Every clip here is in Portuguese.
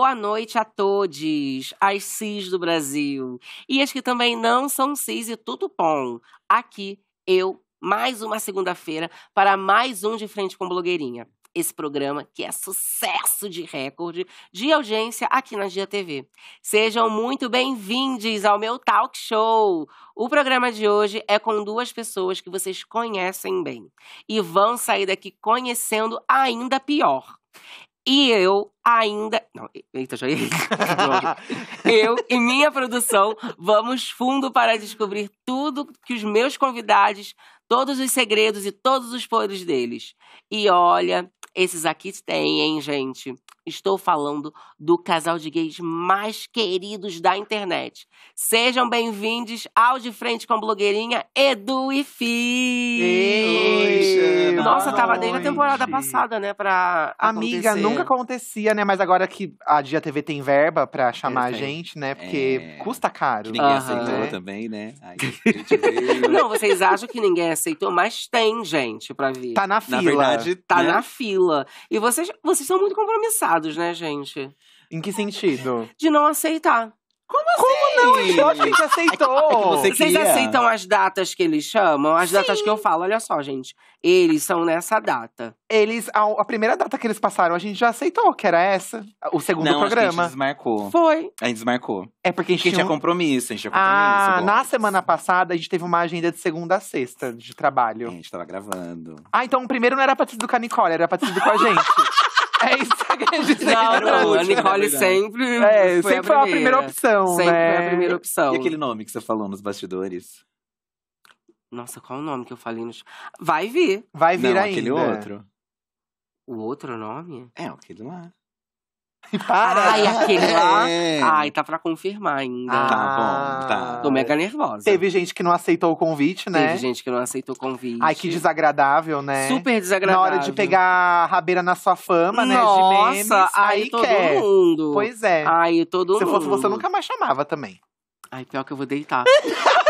Boa noite a todos, as cis do Brasil. E as que também não são cis e tudo bom. Aqui, eu, mais uma segunda-feira, para mais um De Frente com Blogueirinha. Esse programa que é sucesso de recorde de audiência aqui na Dia TV. Sejam muito bem-vindos ao meu talk show. O programa de hoje é com duas pessoas que vocês conhecem bem e vão sair daqui conhecendo ainda pior. E eu ainda. Não, eita, já ia. eu e minha produção vamos fundo para descobrir tudo que os meus convidados, todos os segredos e todos os podres deles. E olha, esses aqui têm, hein, gente? Estou falando do casal de gays mais queridos da internet. Sejam bem-vindos ao De Frente com Blogueirinha, Edu e Fi. Nossa, tava desde a temporada passada, né, pra Amiga, acontecer. nunca acontecia, né? Mas agora que a Dia TV tem verba pra chamar a gente, né? Porque É. custa caro. Que ninguém Aham. aceitou né? também, né? Aí a. Não, vocês acham que ninguém aceitou, mas tem gente pra vir. Tá na fila. Na verdade, Tá né? na fila. E vocês, vocês são muito compromissados, né, gente? Em que sentido? De não aceitar. Como não? A gente, lógico que a gente aceitou. É que você Vocês queria. aceitam as datas que eles chamam? As datas que eu falo, olha só, gente. Eles são nessa data. Eles, a, a primeira data que eles passaram, a gente já aceitou, que era essa. O segundo Não, acho que a programa. gente desmarcou. Foi. A gente desmarcou. É porque a gente Porque tinha um- compromisso, a gente tinha compromisso. Ah, bom. na semana passada a gente teve uma agenda de segunda a sexta de A trabalho. gente tava gravando. Ah, então o primeiro não era pra ter sido com a Nicole, era pra ter sido com a gente. é isso que a gente Não, não, o a Nicole é sempre É, foi, sempre foi a primeira opção, Sempre né? foi a primeira opção. E aquele nome que você falou nos bastidores? Nossa, qual o nome que eu falei nos... Vai vir. Vai vir Não, ainda. aquele outro. O outro nome? É, aquele lá. Para! Ai, aquele lá? É. Ai, tá pra confirmar ainda. Ah, Tá bom, tá. Tô mega nervosa. Teve gente que não aceitou o convite, né? Teve gente que não aceitou o convite. Ai, que desagradável, né? Super desagradável. Na hora de pegar a rabeira na sua fama, né? Nossa, de memes, aí aí todo quer. mundo. Pois é. Ai, todo Se mundo. fosse você, eu nunca mais chamava também. Ai, pior que eu vou deitar.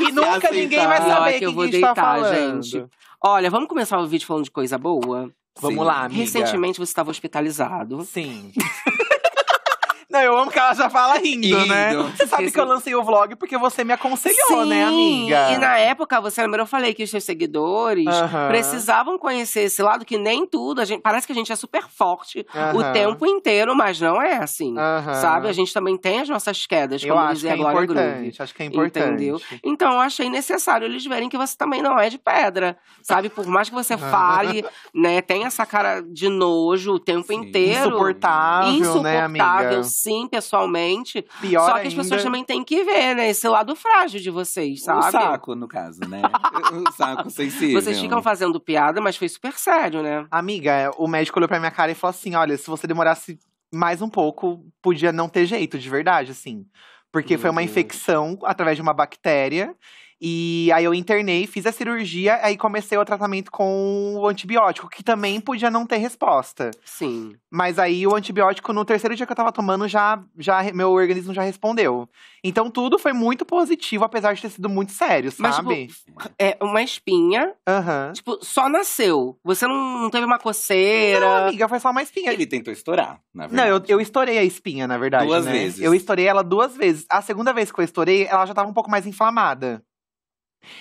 E nunca aceitar. ninguém vai saber que que eu vou tá deitar, falando. gente. Olha, vamos começar o vídeo falando de coisa boa? Vamos Sim. lá, amiga. Recentemente você estava hospitalizado. Sim. Não, eu amo que ela já fala rindo, né? Rindo. Você sabe que eu lancei o vlog porque você me aconselhou, né, amiga? E na época, você lembra, eu falei que os seus seguidores precisavam conhecer esse lado que nem tudo. A gente, parece que a gente é super forte o tempo inteiro, mas não é assim. Sabe? A gente também tem as nossas quedas, Eu como acho que dizia é a Glória Groove. Acho que é importante. Entendeu? Então, eu achei necessário eles verem que você também não é de pedra, sabe? Por mais que você fale, né, tem essa cara de nojo o tempo Sim. inteiro. Insuportável, né, amiga? Sim, pessoalmente. Pior Só que as ainda- pessoas também têm que ver, né, esse lado frágil de vocês, sabe? O saco, no caso, né? o saco sensível. Vocês ficam fazendo piada, mas foi super sério, né? Amiga, o médico olhou pra minha cara e falou assim: olha, se você demorasse mais um pouco, podia não ter jeito, de verdade, assim. Porque foi uma infecção através de uma bactéria. E aí eu internei, fiz a cirurgia, aí comecei o tratamento com o antibiótico, que também podia não ter resposta. Sim. Mas aí o antibiótico, no terceiro dia que eu tava tomando, já, já meu organismo já respondeu. Então tudo foi muito positivo, apesar de ter sido muito sério, Mas, sabe? É uma espinha, Aham. tipo, só nasceu. Você não, não teve uma coceira. Não, amiga, foi só uma espinha. Ele tentou estourar, na Não, eu, verdade. eu estourei a espinha, na verdade. Duas né? vezes. Eu estourei ela duas vezes. A segunda vez que eu estourei, ela já tava um pouco mais inflamada.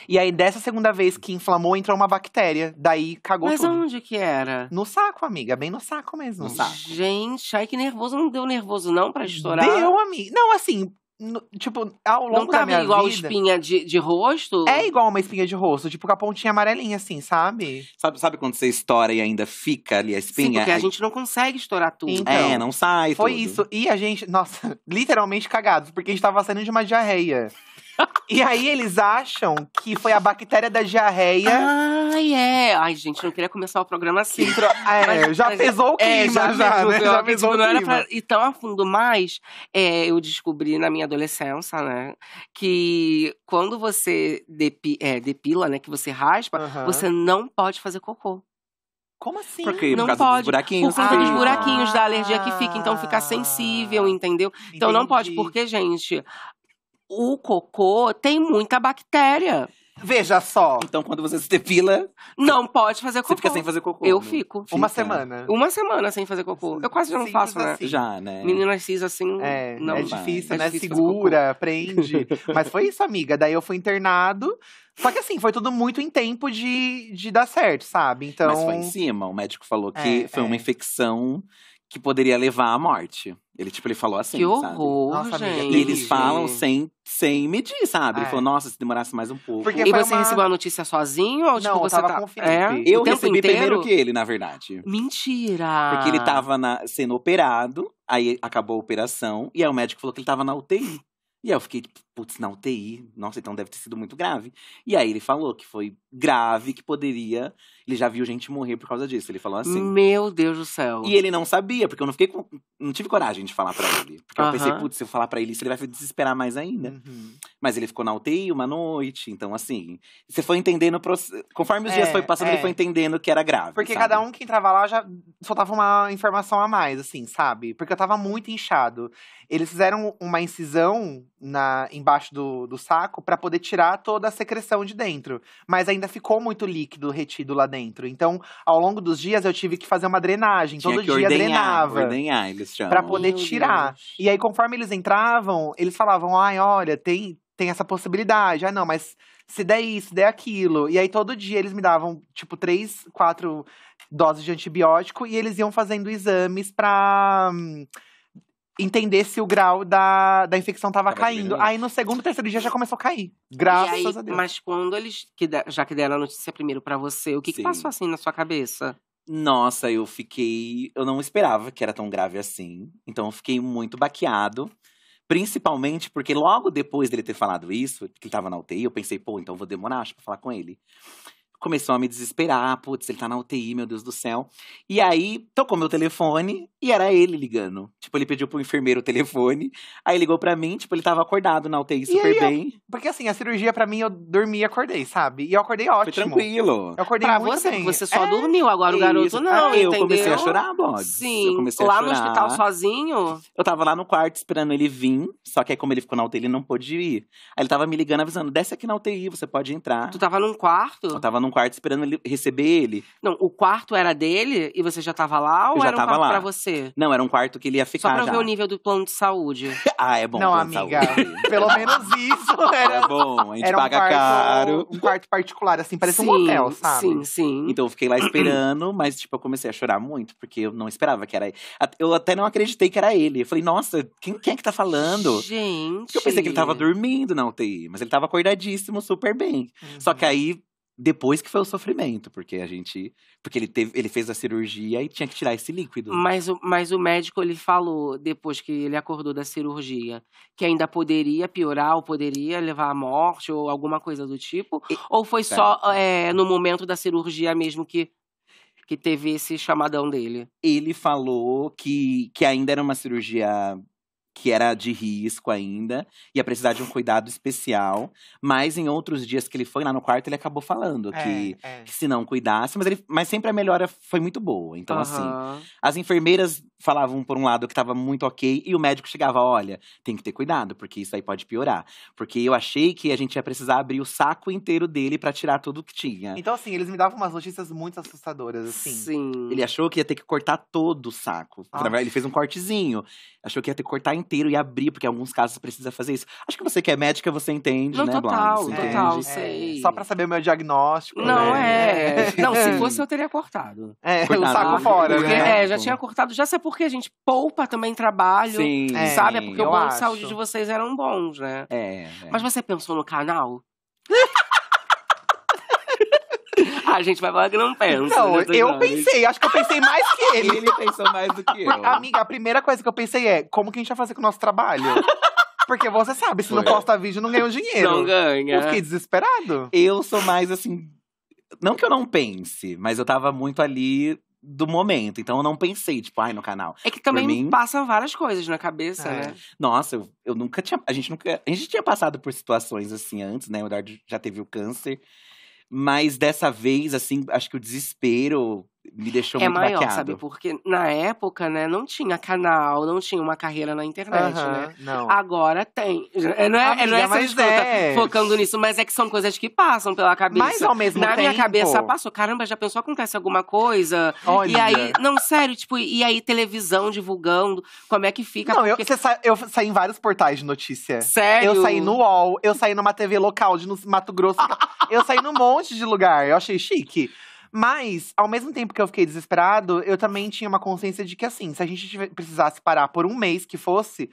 E aí, dessa segunda vez que inflamou, entrou uma bactéria. Daí cagou Mas tudo. onde que era? No saco, amiga. Bem no saco mesmo. No saco. Gente, ai que nervoso. Não deu nervoso não pra estourar? Deu, amiga. Não, assim, no- tipo, ao longo Não da tava minha igual vida. espinha de, de rosto? É igual uma espinha de rosto, tipo com a pontinha amarelinha, assim, sabe? Sabe, sabe quando você estoura e ainda fica ali a Sim, espinha? porque a Aí- gente não consegue estourar tudo. Então, É, não sai Foi tudo. isso. E a gente, nossa, literalmente cagados, porque a gente tava saindo de uma diarreia. E aí eles acham que foi a bactéria da diarreia. Ai, é. Ai, gente, não queria começar o programa assim. entrou- É, Mas- já mas- pesou o clima, É, já, já, pesou, né? eu Já acredito, pesou o não era clima. pra ir tão a fundo, mas é, eu descobri na minha adolescência, né, que quando você depi- é, depila, né, que você raspa, Aham. você não pode fazer cocô. Como assim? Porque Não por causa pode, dos buraquinhos. Por conta dos Ah. buraquinhos da alergia que fica, então fica sensível, entendeu? Então não pode, Entendi. porque, gente, o cocô tem muita bactéria. Veja só, Então, quando você se depila, Não pode fazer você cocô. fica sem fazer cocô. Eu né? fico. uma Fica. semana. Uma semana sem fazer cocô. Eu quase já não Simples faço, né? assim. Já, né? Meninas cis assim, É, não é vai. difícil, É né? difícil fazer Segura, prende. Mas foi isso, amiga. Daí eu fui internado. Só que assim, foi tudo muito em tempo de, de dar certo, sabe? Então. Mas foi em cima. O médico falou que É, foi uma é. infecção que poderia levar à morte. Ele, tipo, ele falou assim, que sabe? horror, Nossa, amiga, gente. E eles falam sem, sem medir, sabe? Ele É. falou, nossa, se demorasse mais um pouco. Porque E foi você uma- recebeu a notícia sozinho? Ou, tipo, Não, eu você tava tá... com o Felipe. É? Eu o tempo recebi inteiro? primeiro que ele, na verdade. Mentira! Porque ele tava na- sendo operado, aí acabou a operação, e aí o médico falou que ele tava na UTI. E aí eu fiquei, tipo, putz, na UTI? Nossa, então deve ter sido muito grave. E aí ele falou que foi grave, que poderia. Ele já viu gente morrer por causa disso. Ele falou assim. Meu Deus do céu. E ele não sabia, porque eu não fiquei com. Não tive coragem de falar pra ele. Porque eu Aham. pensei, putz, se eu falar pra ele isso, ele vai se desesperar mais ainda. Uhum. Mas ele ficou na UTI uma noite, então assim. Você foi entendendo. Conforme os dias É, foi passando, é. ele foi entendendo que era grave. Porque sabe? cada um que entrava lá já soltava uma informação a mais, assim, sabe? Porque eu tava muito inchado. Eles fizeram uma incisão na, embaixo do, do saco pra poder tirar toda a secreção de dentro. Mas ainda ficou muito líquido retido lá dentro. Então, ao longo dos dias, eu tive que fazer uma drenagem. Tinha Todo que dia ordenhar, drenava. ordenhar, eles chamam. Pra poder Meu tirar. Deus. E aí, conforme eles entravam, eles falavam: ai, olha, tem, tem essa possibilidade. Ah, não, mas se der isso, se der aquilo. E aí, todo dia eles me davam, tipo, três, quatro doses de antibiótico e eles iam fazendo exames pra. Entender se o grau da, da infecção tava, Tava caindo. diminuindo. Aí no segundo, terceiro dia já começou a cair. Graças aí, a Deus. Mas quando eles, que já que deram a notícia primeiro pra você, o que, que passou assim na sua cabeça? Nossa, eu fiquei. Eu não esperava que era tão grave assim. Então eu fiquei muito baqueado. Principalmente porque logo depois dele ter falado isso, que ele tava na UTI, eu pensei, pô, então vou demorar acho, pra falar com ele. Começou a me desesperar, putz, ele tá na UTI, meu Deus do céu. E aí, tocou meu telefone e era ele ligando. Tipo, ele pediu pro enfermeiro o telefone, aí ligou pra mim, tipo, ele tava acordado na UTI super aí, bem. Porque assim, a cirurgia pra mim, eu dormi e acordei, sabe? E eu acordei Foi ótimo. tranquilo. Eu acordei Pra muito você, bem. você só É, dormiu, agora o garoto Isso. não, Aí eu entendeu? comecei a chorar, Bode. Sim, Eu comecei a lá no chorar. hospital sozinho? Eu tava lá no quarto esperando ele vir, só que aí, como ele ficou na UTI, ele não pôde ir. Aí ele tava me ligando, avisando: desce aqui na UTI, você pode entrar. Tu tava num quarto? Eu tava num quarto esperando ele receber ele. Não, o quarto era dele e você já tava lá ou Eu já era um tava quarto lá. pra você? Não, era um quarto que ele ia Só ficar pra já. ver o nível do plano de saúde. Ah, é bom. Não, plano de amiga. saúde. Pelo menos isso era. É bom, a gente era um paga quarto, caro. Um quarto particular, assim, parece sim, um hotel, sabe? Sim, sim. Então eu fiquei lá esperando, mas tipo, eu comecei a chorar muito, porque eu não esperava que era ele. Eu até não acreditei que era ele. Eu falei, nossa, quem, quem é que tá falando? Gente. Porque eu pensei que ele tava dormindo na UTI, mas ele tava acordadíssimo, super bem. Só Uhum. que aí, depois que foi o sofrimento, porque a gente. Porque ele, teve, ele fez a cirurgia e tinha que tirar esse líquido. Mas o, mas o médico ele falou, depois que ele acordou da cirurgia, que ainda poderia piorar, ou poderia levar à morte, ou alguma coisa do tipo? E- ou foi só Certo. é, no momento da cirurgia mesmo que, que teve esse chamadão dele? Ele falou que, que ainda era uma cirurgia que era de risco ainda, ia precisar de um cuidado especial. Mas em outros dias que ele foi lá no quarto, ele acabou falando que, É, é. que se não cuidasse, mas, ele, mas sempre a melhora foi muito boa. Então, assim, Aham. As enfermeiras falavam por um lado que tava muito ok, e o médico chegava, olha, tem que ter cuidado, porque isso aí pode piorar. Porque eu achei que a gente ia precisar abrir o saco inteiro dele pra tirar tudo que tinha. Então, assim, eles me davam umas notícias muito assustadoras, assim. Sim. Ele achou que ia ter que cortar todo o saco. Ah. ele fez um cortezinho. Achou que ia ter que cortar inteiro e abrir, porque em alguns casos precisa fazer isso. Acho que você que é médica, você entende, Não, né, total, Blonde? Você total. entende? sei. Só pra saber o meu diagnóstico. Não, né? é. Não, se fosse eu teria cortado. É, o Cortado. saco fora, Porque, né? é, já tinha cortado, já sei porque a gente poupa também trabalho. Sim, É, Sabe? É porque o plano de saúde de vocês eram bons, né? É, é. Mas você pensou no canal? A gente vai falar que não pensa. Não, nessas eu horas. pensei, acho que eu pensei mais que ele. Ele pensou mais do que eu. Amiga, a primeira coisa que eu pensei é, como que a gente vai fazer com o nosso trabalho? Porque você sabe, se não Foi. posta vídeo, não ganha o dinheiro. Não ganha. Eu fiquei desesperado. Eu sou mais assim. Não que eu não pense, mas eu tava muito ali do momento. Então eu não pensei, tipo, ai, no canal. É que também mim- passam várias coisas na cabeça, É. né? Nossa, eu, eu nunca tinha. A gente nunca. A gente tinha passado por situações assim antes, né? O Eduardo já teve o câncer. Mas dessa vez, assim, acho que o desespero me deixou é muito maior, baqueado. sabe? Porque na época, né, não tinha canal, não tinha uma carreira na internet, Aham, né? Não. Agora tem. É, Não é, Amiga, não é essa escuta é. focando nisso, mas é que são coisas que passam pela cabeça. Mas ao mesmo Na tempo. minha cabeça passou, caramba, já pensou acontece alguma coisa? Olha. E aí, não, sério, tipo, e aí televisão divulgando, como é que fica? Não, eu, Porque- você sa- eu saí em vários portais de notícia. Sério? Eu saí no UOL, eu saí numa TV local de Mato Grosso. eu saí num monte de lugar. Eu achei chique. Mas, ao mesmo tempo que eu fiquei desesperado, eu também tinha uma consciência de que, assim, se a gente precisasse parar por um mês que fosse,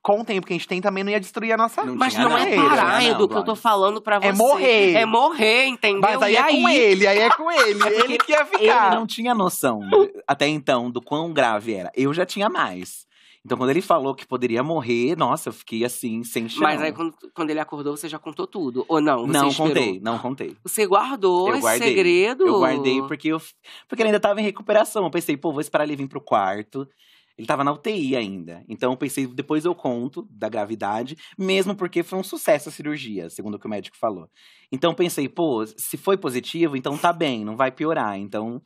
com o tempo que a gente tem, também não ia destruir a nossa. Não Mas não não, é parar, não, Edu, que eu tô falando pra você. É morrer. É morrer, entendeu? Mas aí e é aí? com ele, aí é com ele. ele que ia Ele ficar. não tinha noção, até então, do quão grave era. Eu já tinha mais. Então, quando ele falou que poderia morrer, nossa, eu fiquei assim, sem chão. Mas aí, quando, quando ele acordou, você já contou tudo? Ou não? Não esperou? contei, não contei. Você guardou Eu guardei. segredo? Eu guardei porque, eu, porque ele ainda tava em recuperação. Eu pensei, pô, vou esperar ele vir pro quarto. Ele tava na UTI ainda. Então eu pensei, depois eu conto da gravidade, mesmo porque foi um sucesso a cirurgia, segundo o que o médico falou. Então eu pensei, pô, se foi positivo, então tá bem, não vai piorar. Então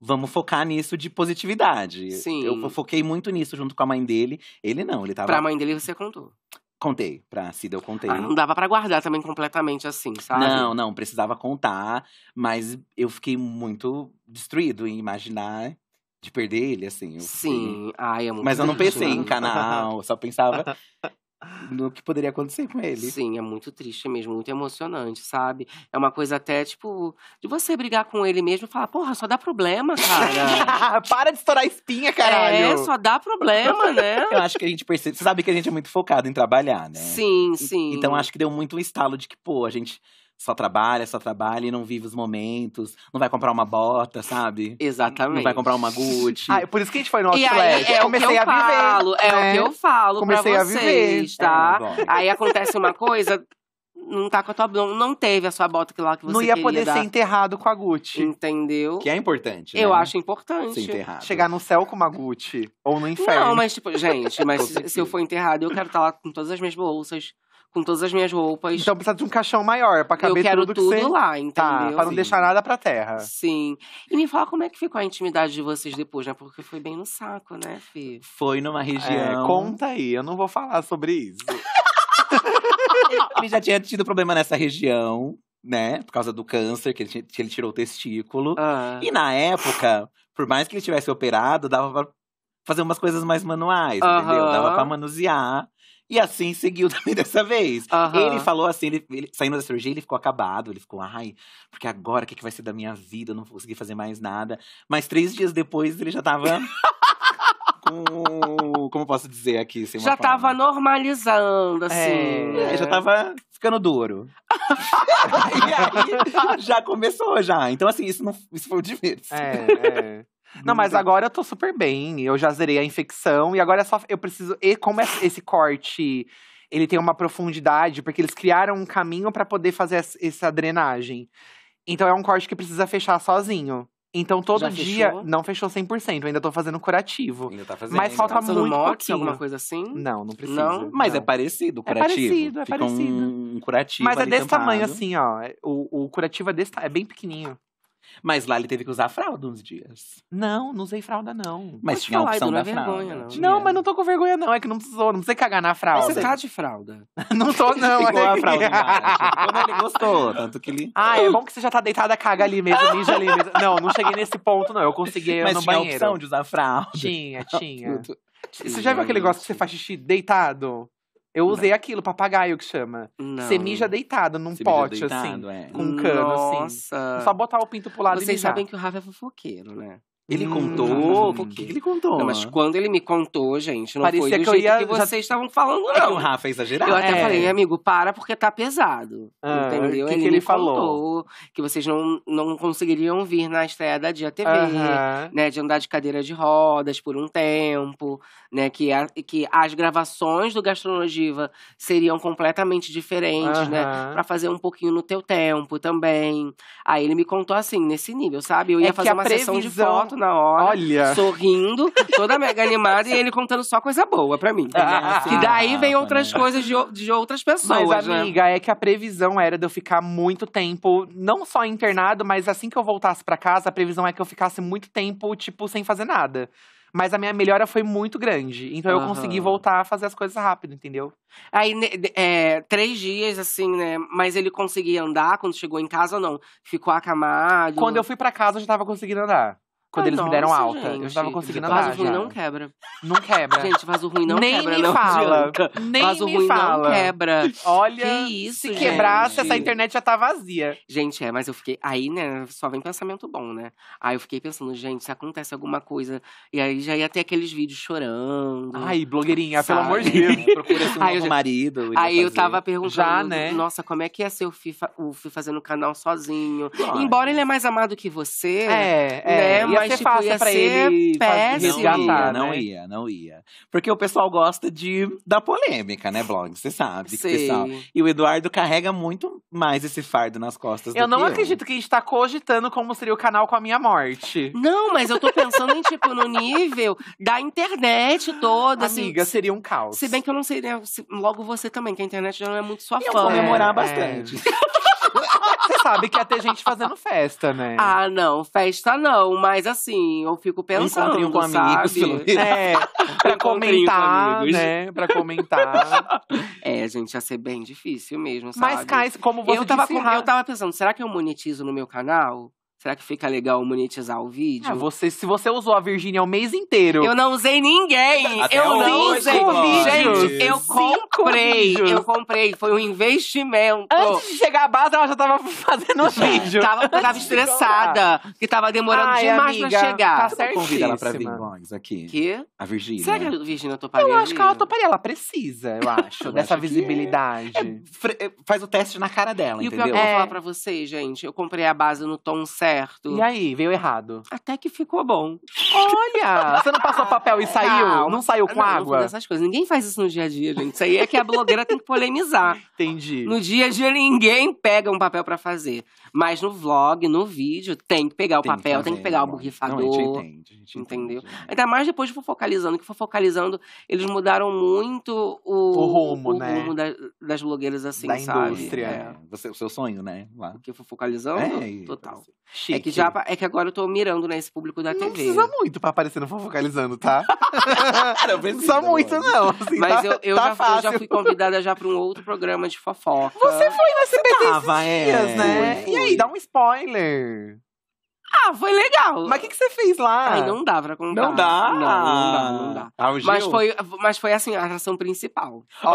vamos focar nisso de positividade. Sim. Eu foquei muito nisso junto com a mãe dele. Ele não, ele tava. Pra mãe dele, você contou. Contei, pra Cida eu contei. Ah, não dava pra guardar também completamente assim, sabe? Não, não, precisava contar, mas eu fiquei muito destruído em imaginar de perder ele, assim. eu fiquei- Sim. Ai, é muito Mas eu não pensei né? em canal, eu só pensava no que poderia acontecer com ele. Sim, é muito triste mesmo, muito emocionante, sabe? É uma coisa até, tipo, de você brigar com ele mesmo e falar, porra, só dá problema, cara. Para de estourar espinha, caralho. é, só dá problema, né? Eu acho que a gente percebe. Você sabe que a gente é muito focado em trabalhar, né? Sim, sim. Então acho que deu muito um estalo de que, pô, a gente só trabalha, só trabalha e não vive os momentos. Não vai comprar uma bota, sabe? Exatamente. Não vai comprar uma Gucci. Ah, por isso que a gente foi no Outlet. é o que comecei eu a viver. falo, é né? o que eu falo Comecei pra a viver. vocês, tá? É. Aí acontece uma coisa, não tá com a tua não, não teve a sua bota que lá que você Não ia queria poder dar, ser enterrado com a Gucci. entendeu? Que é importante. Eu né? acho importante. Ser enterrado. Chegar no céu com uma Gucci. Ou no inferno. Não, mas tipo, gente, mas se, se eu for enterrado, eu quero estar lá com todas as minhas bolsas, com todas as minhas roupas. Então precisa de um caixão maior pra eu caber quero tudo que tudo você... lá, entendeu? Tá, pra não Sim. deixar nada pra terra. Sim. E me fala como é que ficou a intimidade de vocês depois, né? Porque foi bem no saco, né, Fih? Foi numa É, região. conta aí, eu não vou falar sobre isso. Ele já tinha tido problema nessa região, né? Por causa do câncer, que ele, que ele tirou o testículo. Ah. E na época, por mais que ele tivesse operado, dava pra fazer umas coisas mais manuais, Aham. entendeu? Dava pra manusear. E assim seguiu também dessa vez. Aham. Ele falou assim, ele, ele- saindo da cirurgia, ele ficou acabado. Ele ficou, ai, porque agora o que, que vai ser da minha vida? Eu não vou conseguir fazer mais nada. Mas três dias depois, ele já tava com. Como eu posso dizer aqui? Sem Já tava normalizando, assim. É, né? É, já tava ficando duro. e aí, já começou já. Então, assim, isso, não, isso foi o diverso. É, é. Não, mas agora eu tô super bem. Eu já zerei a infecção e agora é só. Eu preciso. E como é- esse corte ele tem uma profundidade, porque eles criaram um caminho pra poder fazer essa- drenagem. Então é um corte que precisa fechar sozinho. Então todo Já dia. fechou? Não fechou 100%, eu ainda tô fazendo curativo. Ainda tá fazendo. Mas falta Tá usando muito pouquinho. alguma coisa assim? Não, não precisa. Não? Mas é não. parecido o É curativo. parecido, é Fica parecido. Um, um curativo Mas é desse tampado. tamanho assim, ó. O, o curativo é desse é bem pequenininho. Mas lá ele teve que usar fralda uns dias. Não, não usei fralda, não. Mas Pode tinha a falar, opção Edu, não da é fralda. vergonha, não. tinha. Não, mas não tô com vergonha, não. É que não precisou, não precisa cagar na fralda. Você tá de fralda. Não tô, não. Ficou olha a fralda embaixo. Quando ele gostou, tanto que ele... Ah, é bom que você já tá deitada, caga ali mesmo, mija ali mesmo. Não, não cheguei nesse ponto, não. Eu consegui Mas no tinha a banheiro. opção de usar fralda. Tinha, tinha. Você já viu aquele negócio que você faz xixi deitado? Eu usei aquilo, papagaio que chama. Não. Você mija deitado num mija pote, deitado, assim. é. Com um cano, assim. Nossa. Só botar o pinto pro lado e Vocês mijar. sabem que o Rafa é fofoqueiro, né? Ele Hum, contou? O que ele contou? Não, mas quando ele me contou, gente, não Parecia foi do que jeito ia- que já- vocês estavam falando, É que o não. Rafa é exagerado. Eu até É. falei, amigo, para porque tá pesado. Ah, entendeu? o que ele que ele me falou? que vocês não, não conseguiriam vir na estreia da Dia TV. Aham. Né, de andar de cadeira de rodas por um tempo, né? Que, a- que as gravações do Gastrologiva seriam completamente diferentes, né? Aham. Pra fazer um pouquinho no teu tempo também. Aí ele me contou assim, nesse nível, sabe? Eu ia É fazer uma sessão de previsão- fotos foto na hora. Olha. Sorrindo, toda mega animada, e ele contando só coisa boa pra mim. que daí vem Ah, outras né? coisas de, de outras pessoas, Mas, né? amiga, é que a previsão era de eu ficar muito tempo, não só internado, mas assim que eu voltasse pra casa, a previsão é que eu ficasse muito tempo, tipo, sem fazer nada. Mas a minha melhora foi muito grande. Então eu Aham. consegui voltar a fazer as coisas rápido, entendeu? Aí, é, três dias, assim, né? Mas ele conseguia andar quando chegou em casa ou não? Ficou acamado? Quando eu fui pra casa, eu já tava conseguindo andar. Quando eles me deram nossa, alta, eu gente. já tava conseguindo Vaso andar. ruim já. não quebra. Não quebra. Gente, vaso ruim não Nem quebra, me não fala. Nem vaso me ruim fala. não quebra. Olha, Que isso, se gente. quebrasse, essa internet já tá vazia. Gente, é, mas eu fiquei. Aí, né, só vem pensamento bom, né? Aí eu fiquei pensando, gente, se acontece alguma coisa. E aí já ia ter aqueles vídeos chorando. Ai, blogueirinha, pelo Sabe? amor de Deus. Procura-se um Aí eu novo já- marido. Aí eu tava perguntando, Já, né? nossa, como é que ia ser o FIFA, o Fih fazendo canal sozinho? Olha. Embora ele é mais amado que você, É, é. Né, Ia mas, ser tipo, fácil ia pra ser ele péssimo. Não resgatar, ia, não né? ia, não ia. Porque o pessoal gosta de da polêmica, né, blog? Você sabe que pessoal. E o Eduardo carrega muito mais esse fardo nas costas Eu do não que acredito que a gente tá cogitando como seria o canal com a minha morte. Não, mas eu tô pensando em, tipo, no nível da internet toda, assim. Amiga, seria um caos. Se bem que eu não sei, né? Logo você também, que a internet já não é muito sua Iam fã. comemorar É, bastante. Você sabe que ia ter gente fazendo festa, né? Ah, não, festa não, mas assim, eu fico pensando, encontrinho com amigos, menos. É, pra com comentar, amigos. né? Pra comentar. É, gente, ia ser bem difícil mesmo, sabe? Mas, Kai, como você eu tava, disse, com- eu tava pensando, será que eu monetizo no meu canal? Será que fica legal monetizar o vídeo? Ah, você, se você usou a Virgínia o mês inteiro. Eu não usei ninguém. Até eu não usei. Gente, eu comprei. vídeos. Eu comprei. Foi um investimento. Antes de chegar à base, ela já tava fazendo o vídeo. Tava, eu tava estressada, que tava demorando Ai, demais amiga, pra chegar. tá certo. Convida ela pra vir, blogs, aqui. Que? A Virgínia. Será que a Virgínia toparia? Eu acho que ela toparia, ela precisa, eu acho, Eu dessa acho visibilidade. Fre- é, Faz o teste na cara dela, E o pior entendeu? que eu vou É. falar pra vocês, gente, eu comprei a base no tom certo. E aí, veio errado. Até que ficou bom. Olha! Você não passou papel e saiu? Calma. Não saiu com não, Não água? fiz essas coisas. Ninguém faz isso no dia a dia, gente. Isso aí é que a blogueira tem que polemizar. Entendi. No dia a dia, ninguém pega um papel pra fazer. Mas no vlog, no vídeo, tem que pegar o Tem papel, tem que pegar o né? borrifador. Não, a gente entende, a gente entendeu? entende. Ainda mais depois de focalizando, que for focalizando, eles mudaram muito o, O rumo, o né? rumo da- das blogueiras assim, Da sabe? indústria. É. Você, o seu sonho, né? Lá. Porque for focalizando, É, total. Chique. É que, já, é que agora eu tô mirando nesse público da Não TV. precisa muito pra aparecer no Fofocalizando, tá? Não Não precisa muito, não. assim, Mas tá, eu, eu, tá já, eu já fui convidada já pra um outro programa de fofoca. Você foi no SBT Tava, esses é. dias, né? Foi, E aí, foi. dá um spoiler. Ah, foi legal. Mas o que, que você fez lá? Ai, não dá pra contar. Não dá. Não, não dá, não dá. Ah, o Mas foi, mas foi assim, a atração principal. Foi a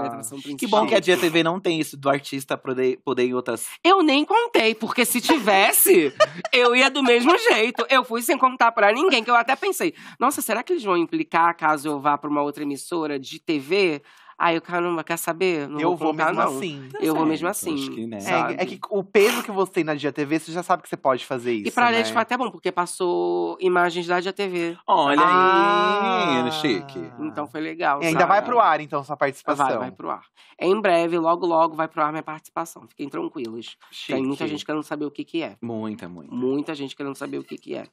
Olha! atração principal. Que bom que a Dia TV não tem isso do artista poder, poder ir em outras. Eu nem contei, porque se tivesse, eu ia do mesmo jeito. Eu fui sem contar pra ninguém, que eu até pensei, nossa, será que eles vão implicar caso eu vá pra uma outra emissora de TV? Aí o caramba, quer saber? Não Eu vou, vou contar, mesmo não. assim. Eu vou mesmo Certo, assim. acho que, né? sabe? É, é que o peso que você tem na Dia TV, você já sabe que você pode fazer isso. E pra né? eles foi até bom, porque passou imagens da Dia TV. Olha Ah. aí, chique. Então foi legal. E ainda sabe? vai pro ar, então, sua participação. Vai, vai pro ar. Em breve, logo, logo vai pro ar minha participação. Fiquem tranquilos. Chique. Tem muita gente querendo saber o que que é. Muita, muita. Muita gente querendo saber o que que é.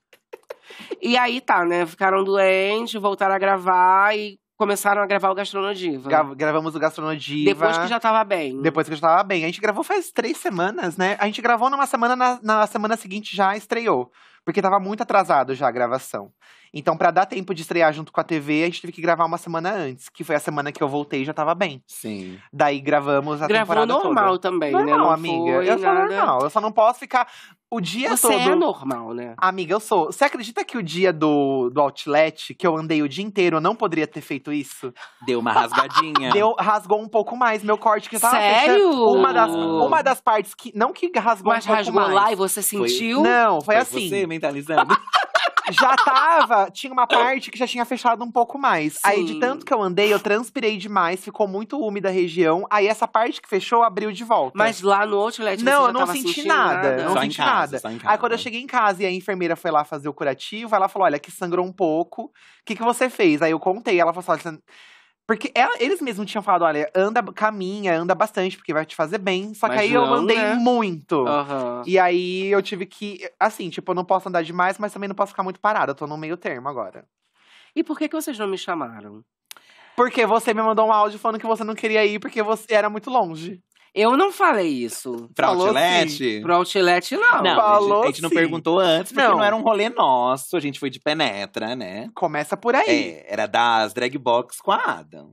E aí tá, né? Ficaram doentes, voltaram a gravar e começaram a gravar o Gastronodiva. Gra- Gravamos o Gastronodiva. Depois que já tava bem. Depois que já tava bem. A gente gravou faz três semanas, né? A gente gravou numa semana, na, na semana seguinte já estreou. Porque tava muito atrasado já a gravação. Então, pra dar tempo de estrear junto com a TV, a gente teve que gravar uma semana antes. Que foi a semana que eu voltei e já tava bem. Sim. Daí gravamos a Gravou temporada normal toda. também, né? Normal, Não amiga. foi eu sou normal. Eu só não posso ficar o dia Você todo. é normal, né? Amiga, eu sou. Você acredita que o dia do, do outlet, que eu andei o dia inteiro, eu não poderia ter feito isso? Deu uma rasgadinha. Deu, rasgou um pouco mais meu corte que tava Sério? fechando. Uma das, uma das partes que. Não que rasgou Mas um pouco rasgou mais. lá e você sentiu? Não, foi, Foi assim. você mentalizando. Já tava. Tinha uma parte que já tinha fechado um pouco mais. Aí, de Sim. tanto que eu andei, eu transpirei demais, ficou muito úmida a região. Aí, essa parte que fechou abriu de volta. Mas lá no outlet você Não, já eu não senti nada. Eu não Só em senti casa, nada. só em casa. Aí quando eu cheguei em casa e a enfermeira foi lá fazer o curativo, ela falou: olha, que sangrou um pouco. O que, que você fez? Aí eu contei. Ela falou assim: olha, você- Porque ela- eles mesmos tinham falado, olha, anda, caminha, anda bastante, porque vai te fazer bem. Só que Mas aí eu não, andei né? muito. Aham. E aí eu tive que. Assim, tipo, eu não posso andar demais, mas também não posso ficar muito parada. Eu tô no meio termo agora. E por que, que vocês não me chamaram? Porque você me mandou um áudio falando que você não queria ir porque você era muito longe. Eu não falei isso. Pra Falou outlet? Pro Outlet, não. Não, Falou a gente não sim. perguntou antes, porque Não. não. era um rolê nosso. A gente foi de penetra, né? Começa por aí. É, era das drag box com a Adam.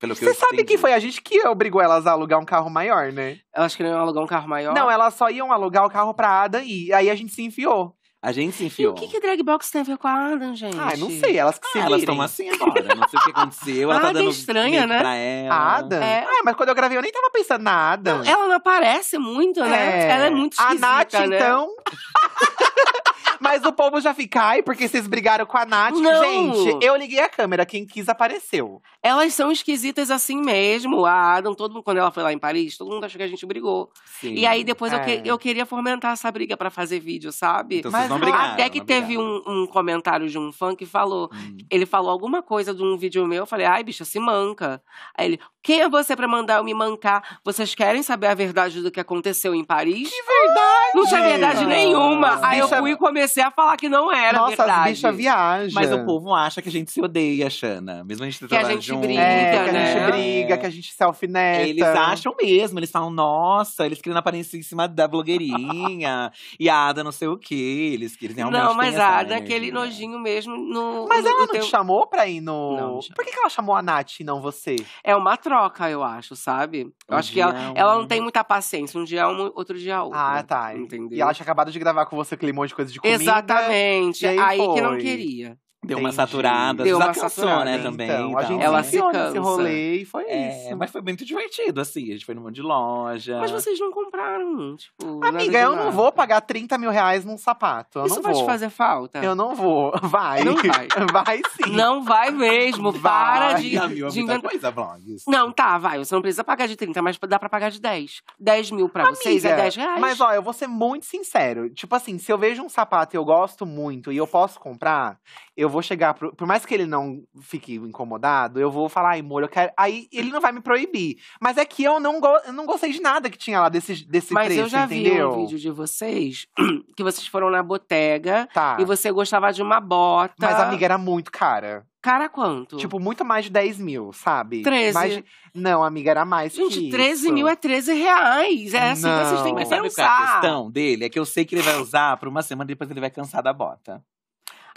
Pelo que Você eu sabe entendi. que foi a gente que obrigou elas a alugar um carro maior, né? Elas queriam alugar um carro maior? Não, elas só iam alugar o carro pra Ada e aí a gente se enfiou. A gente se E enfiou. o que, que drag box tem a ver com a Adam, gente? Ah, não sei, elas que se Ah, elas estão assim agora. Não sei o que aconteceu. Ela Ah, tá que dando estranha, né? pra ela. A Ada? É. Ah, mas quando eu gravei eu nem tava pensando na Ada. Ela não aparece muito, né? Ela é muito A esquisita, Nath, né? então. Mas o povo já fica, ai, porque vocês brigaram com a Nath. Não. Gente, eu liguei a câmera, quem quis apareceu. Elas são esquisitas assim mesmo. A Adam, todo mundo, quando ela foi lá em Paris, todo mundo achou que a gente brigou. Sim. E aí depois eu, É. que- eu queria fomentar essa briga pra fazer vídeo, sabe? Então Mas brigaram. Até que teve um, um comentário de um fã que falou. Hum. Ele falou alguma coisa de um vídeo meu. Eu falei, ai, bicha, se manca. Aí ele, quem é você pra mandar eu me mancar? Vocês querem saber a verdade do que aconteceu em Paris? Verdade! Não tinha verdade nenhuma. Aí eu Bicha- fui e comecei a falar que não era Nossa, verdade. as bichas viajam. Mas o povo acha que a gente se odeia, Xana. Mesmo a gente Que a gente junto. briga, É, que a né? gente briga, que a gente se alfineta. Eles acham mesmo, eles falam, nossa, eles querendo aparecer em cima da blogueirinha. e a Ada não sei o quê. Eles, eles realmente Não, mas a Ada, energia. aquele nojinho mesmo no. Mas no- ela no não teu- te chamou pra ir no. Não, não. Por que, que ela chamou a Nath e não você? É uma troca, eu acho, sabe? Eu Um acho que ela, ela um- não tem muita paciência. Um dia é um, outro dia é outro. Ah, tá. Entendeu? E ela tinha acabado de gravar com você aquele monte de coisa de comida. Exatamente. aí aí que não queria. Deu uma saturada. Deu uma cansou, saturada, né, Então, também. a gente Ela se nesse rolê e foi É, isso. mas foi muito divertido, assim. A gente foi num monte de loja. Mas vocês não compraram, tipo. Amiga, eu não vou pagar 30 mil reais num sapato. Eu Isso não vai vou. te fazer falta? Eu não vou. Vai. Não vai. Vai sim. Não vai mesmo. Vai. Para de, Já viu de muita inventar. coisa, vlogs. Não, tá, vai. Você não precisa pagar de 30, mas dá pra pagar de 10. 10 mil pra vocês é Amiga, 10 reais. Mas ó, eu vou ser muito sincero. Tipo assim, se eu vejo um sapato e eu gosto muito e eu posso comprar, eu vou chegar pro. Por mais que ele não fique incomodado, eu vou falar, ai, amor, eu quero. Aí ele não vai me proibir. Mas é que eu não, go... eu não gostei de nada que tinha lá desse, desse Mas preço, eu já entendeu? vi um vídeo de vocês que vocês foram na botega Tá. e você gostava de uma bota. Mas, amiga, era muito cara. Cara, quanto? Tipo, muito mais de 10 mil, sabe? 13. Mais Não, amiga, era mais Gente, que 13 isso. mil é 13 reais. É assim que vocês têm que Mas Não. sabe qual é pensar. a questão dele? É que eu sei que ele vai usar por uma semana e depois ele vai cansar da bota.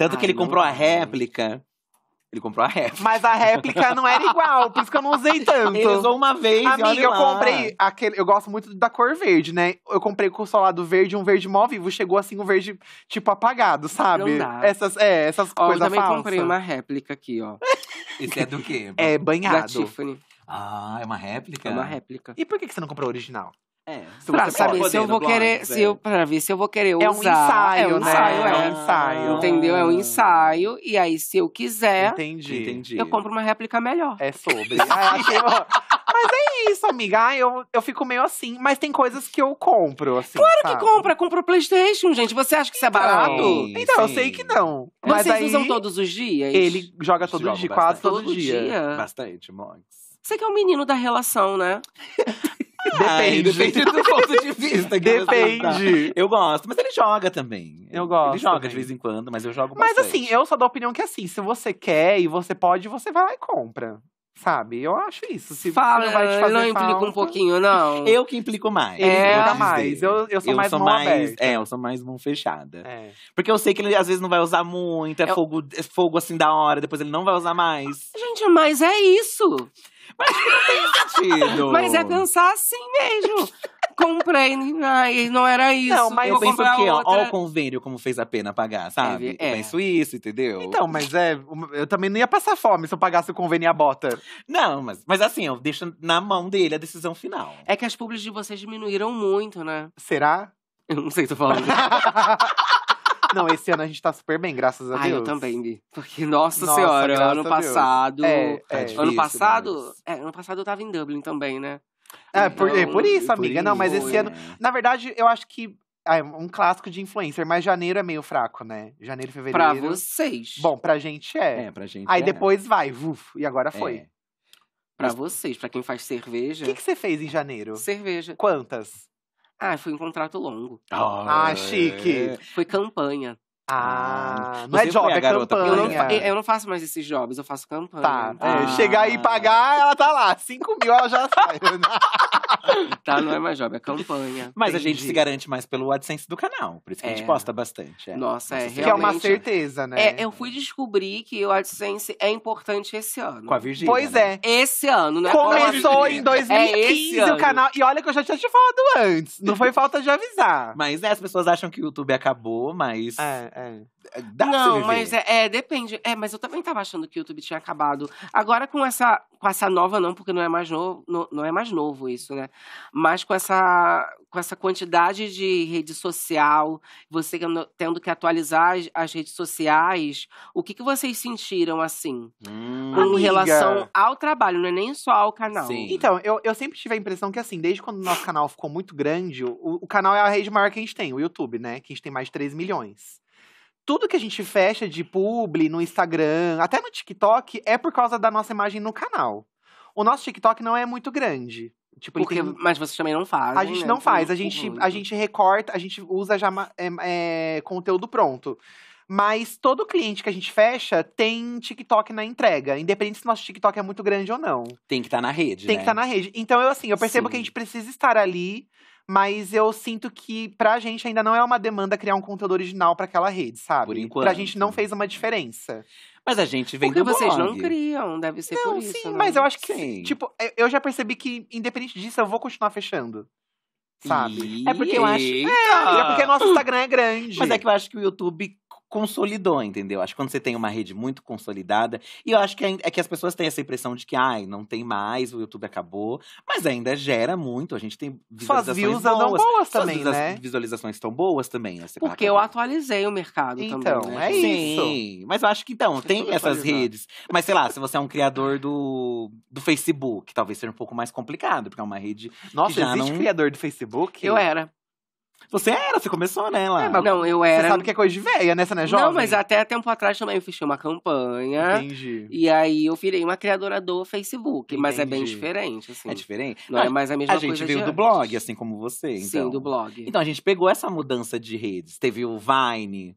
Tanto que Ai, ele não comprou a réplica. Ele comprou a réplica. Mas a réplica não era igual, por isso que eu não usei tanto. Ele usou uma vez e Amiga, olha eu lá. comprei aquele. Eu gosto muito da cor verde, né? Eu comprei com o solado verde, um verde mó vivo. Chegou assim, um verde, tipo, apagado, sabe? Não dá. Essas, é, essas Ó, eu coisas também falsas. comprei uma réplica aqui, ó. Esse é do quê? É, Da banhado. Tiffany. Ah, é uma réplica? É uma réplica. E por que que você não comprou o original? É. Se Pra saber se eu vou querer. Se é. eu, pra ver se eu vou querer É um usar. ensaio, é um né? ensaio, É um é. ensaio. Entendeu? É um ensaio. E aí, se eu quiser, Entendi. Entendi. eu compro uma réplica melhor. É sobre. Ah, Mas é isso, amiga. Ah, eu, eu fico meio assim. Mas tem coisas que eu compro, assim. Claro que sabe? compra, compra o PlayStation, gente. Você acha que isso é barato? Sim, Então, eu sim. sei que não. Mas Vocês aí, usam todos os dias? Ele joga todo dia, bastante. quase todo, Todo dia. dia? Bastante, blogs. Você que é o menino da relação, né? Ai, Depende. depende do ponto de vista. que você tá. Depende. Eu gosto, mas ele joga também. Eu gosto Ele joga também. de vez em quando, mas eu jogo Mas bastante. assim, eu sou da opinião que assim, se você quer e você pode, você vai lá e compra. Sabe? Eu acho isso. Se Fala, não vai te fazer não implica um pouquinho, não. Eu que implico mais. É. vou mais. Eu, eu sou mais mão aberta. É, eu sou mais mão fechada. É. Porque eu sei que ele às vezes não vai usar muito, é, Eu- fogo, é fogo assim da hora, depois ele não vai usar mais. Gente, mas é isso. Sentido. Mas é pensar assim mesmo. Comprei, ai, não era isso. Não, mas Eu penso que, ó, ó outra. o convênio como fez a pena pagar, sabe? É, Eu penso isso, entendeu? Então, mas é. Eu também não ia passar fome se eu pagasse o convênio e a bota. Não, mas, mas assim, eu deixo na mão dele a decisão final. É que as publis de vocês diminuíram muito, né? Será? Eu não sei o que tô falando. não, esse ano a gente tá super bem, graças a Ai, Deus. eu também, Bi. Porque, nossa, Nossa, senhora, graças ano a Deus. passado. É, é. difícil, Ano passado. mas- É, ano passado eu tava em Dublin também, né? É, por, é por isso, Por amiga. Não, mas isso, esse ano. Na verdade, eu acho que. Ah, é um clássico de influencer, mas janeiro é meio fraco, né? Janeiro e Pra fevereiro. vocês. Bom, pra gente é. É, pra gente. Aí é. depois vai, uf, e agora foi. É. Pra Mas- vocês, pra quem faz O cerveja. que, que você fez em janeiro? Cerveja. Quantas? Ah, foi um contrato longo. Ah, chique. Foi campanha. Ah, não é job, é garota Eu não, campanha. eu não faço mais esses jobs, eu faço campanha. Tá, é, Ah. chegar e pagar, ela tá lá. 5 mil ela já sai. Tá, não é mais job, é campanha. Mas a gente Entendi. se garante mais pelo AdSense do canal. Por isso que a gente É. posta bastante. é. Nossa, é Nossa, que é uma realmente- certeza, né? É, eu fui descobrir que o AdSense é importante esse ano. Com a Virgínia. Pois né? é. Esse ano, né? Começou em 2015 ano. o canal. E olha que eu já tinha te falado antes. Não foi falta de avisar. Mas é, as pessoas acham que o YouTube acabou, mas. É, é. Dá pra você Não, viver. mas é, é, depende. É, mas eu também tava achando que o YouTube tinha acabado. Agora com essa, com essa nova não, porque não é mais novo, não, não é mais novo isso, né? Mas com essa, com essa quantidade de rede social, você tendo- tendo que atualizar as, as redes sociais, o que, que vocês sentiram assim, Hum, com Amiga. relação ao trabalho, não é nem só ao canal? Sim. Então, eu, eu sempre tive a impressão que, assim, desde quando o nosso canal ficou muito grande, o, o canal é a rede maior que a gente tem, o YouTube, né? Que a gente tem mais de 3 milhões. Tudo que a gente fecha de publi no Instagram, até no TikTok, é por causa da nossa imagem no canal. O nosso TikTok não é muito grande. Tipo, Porque, tem- mas vocês também não fazem. A gente né? não faz, a gente, muito. a gente recorta, a gente usa já é, é, conteúdo pronto. Mas todo cliente que a gente fecha tem TikTok na entrega, independente se nosso TikTok é muito grande ou não. Tem que estar na rede. Tem né? que estar na rede. Então, eu assim, eu percebo Sim. que a gente precisa estar ali, mas eu sinto que pra gente ainda não é uma demanda criar um conteúdo original pra aquela rede, sabe? Por Pra enquanto. gente não fez uma diferença. Mas a gente vem Porque do vocês blog. não criam, deve ser não, por isso. sim, né? mas eu acho que, Sim. tipo, eu- eu já percebi que, independente disso, eu vou continuar fechando. Sabe? Ih, É porque eu acho- eita! E é porque nosso Instagram é grande. Mas é que eu acho que o YouTube consolidou, entendeu? Acho que quando você tem uma rede muito consolidada. E eu acho que, é que as pessoas têm essa impressão de que, ai, não tem mais, o YouTube acabou. Mas ainda gera muito. A gente tem visualizações views andam boas. boas também, né? visualizações estão boas também. né? Porque eu "Cara, atualizei o mercado Então, também. né, é gente? isso. Sim, mas eu acho que então, tem essas atualizado. redes. Mas sei lá, se você é um criador do, do Facebook, talvez seja um pouco mais complicado, porque é uma rede. Nossa, já existe não- criador do Facebook? Eu era. Você era, você começou, né, lá? É, mas Não, eu Você era. sabe que é coisa de velha, né? Você não é jovem? Não, mas até tempo atrás também eu fiz uma campanha. Entendi. E aí eu virei uma criadora do Facebook. Mas é bem Entendi. diferente, assim. É diferente? Não é mais a mesma a coisa gente veio do antes. blog, assim como você. Então. Sim, do blog. Então a gente pegou essa mudança de redes. Teve o Vine,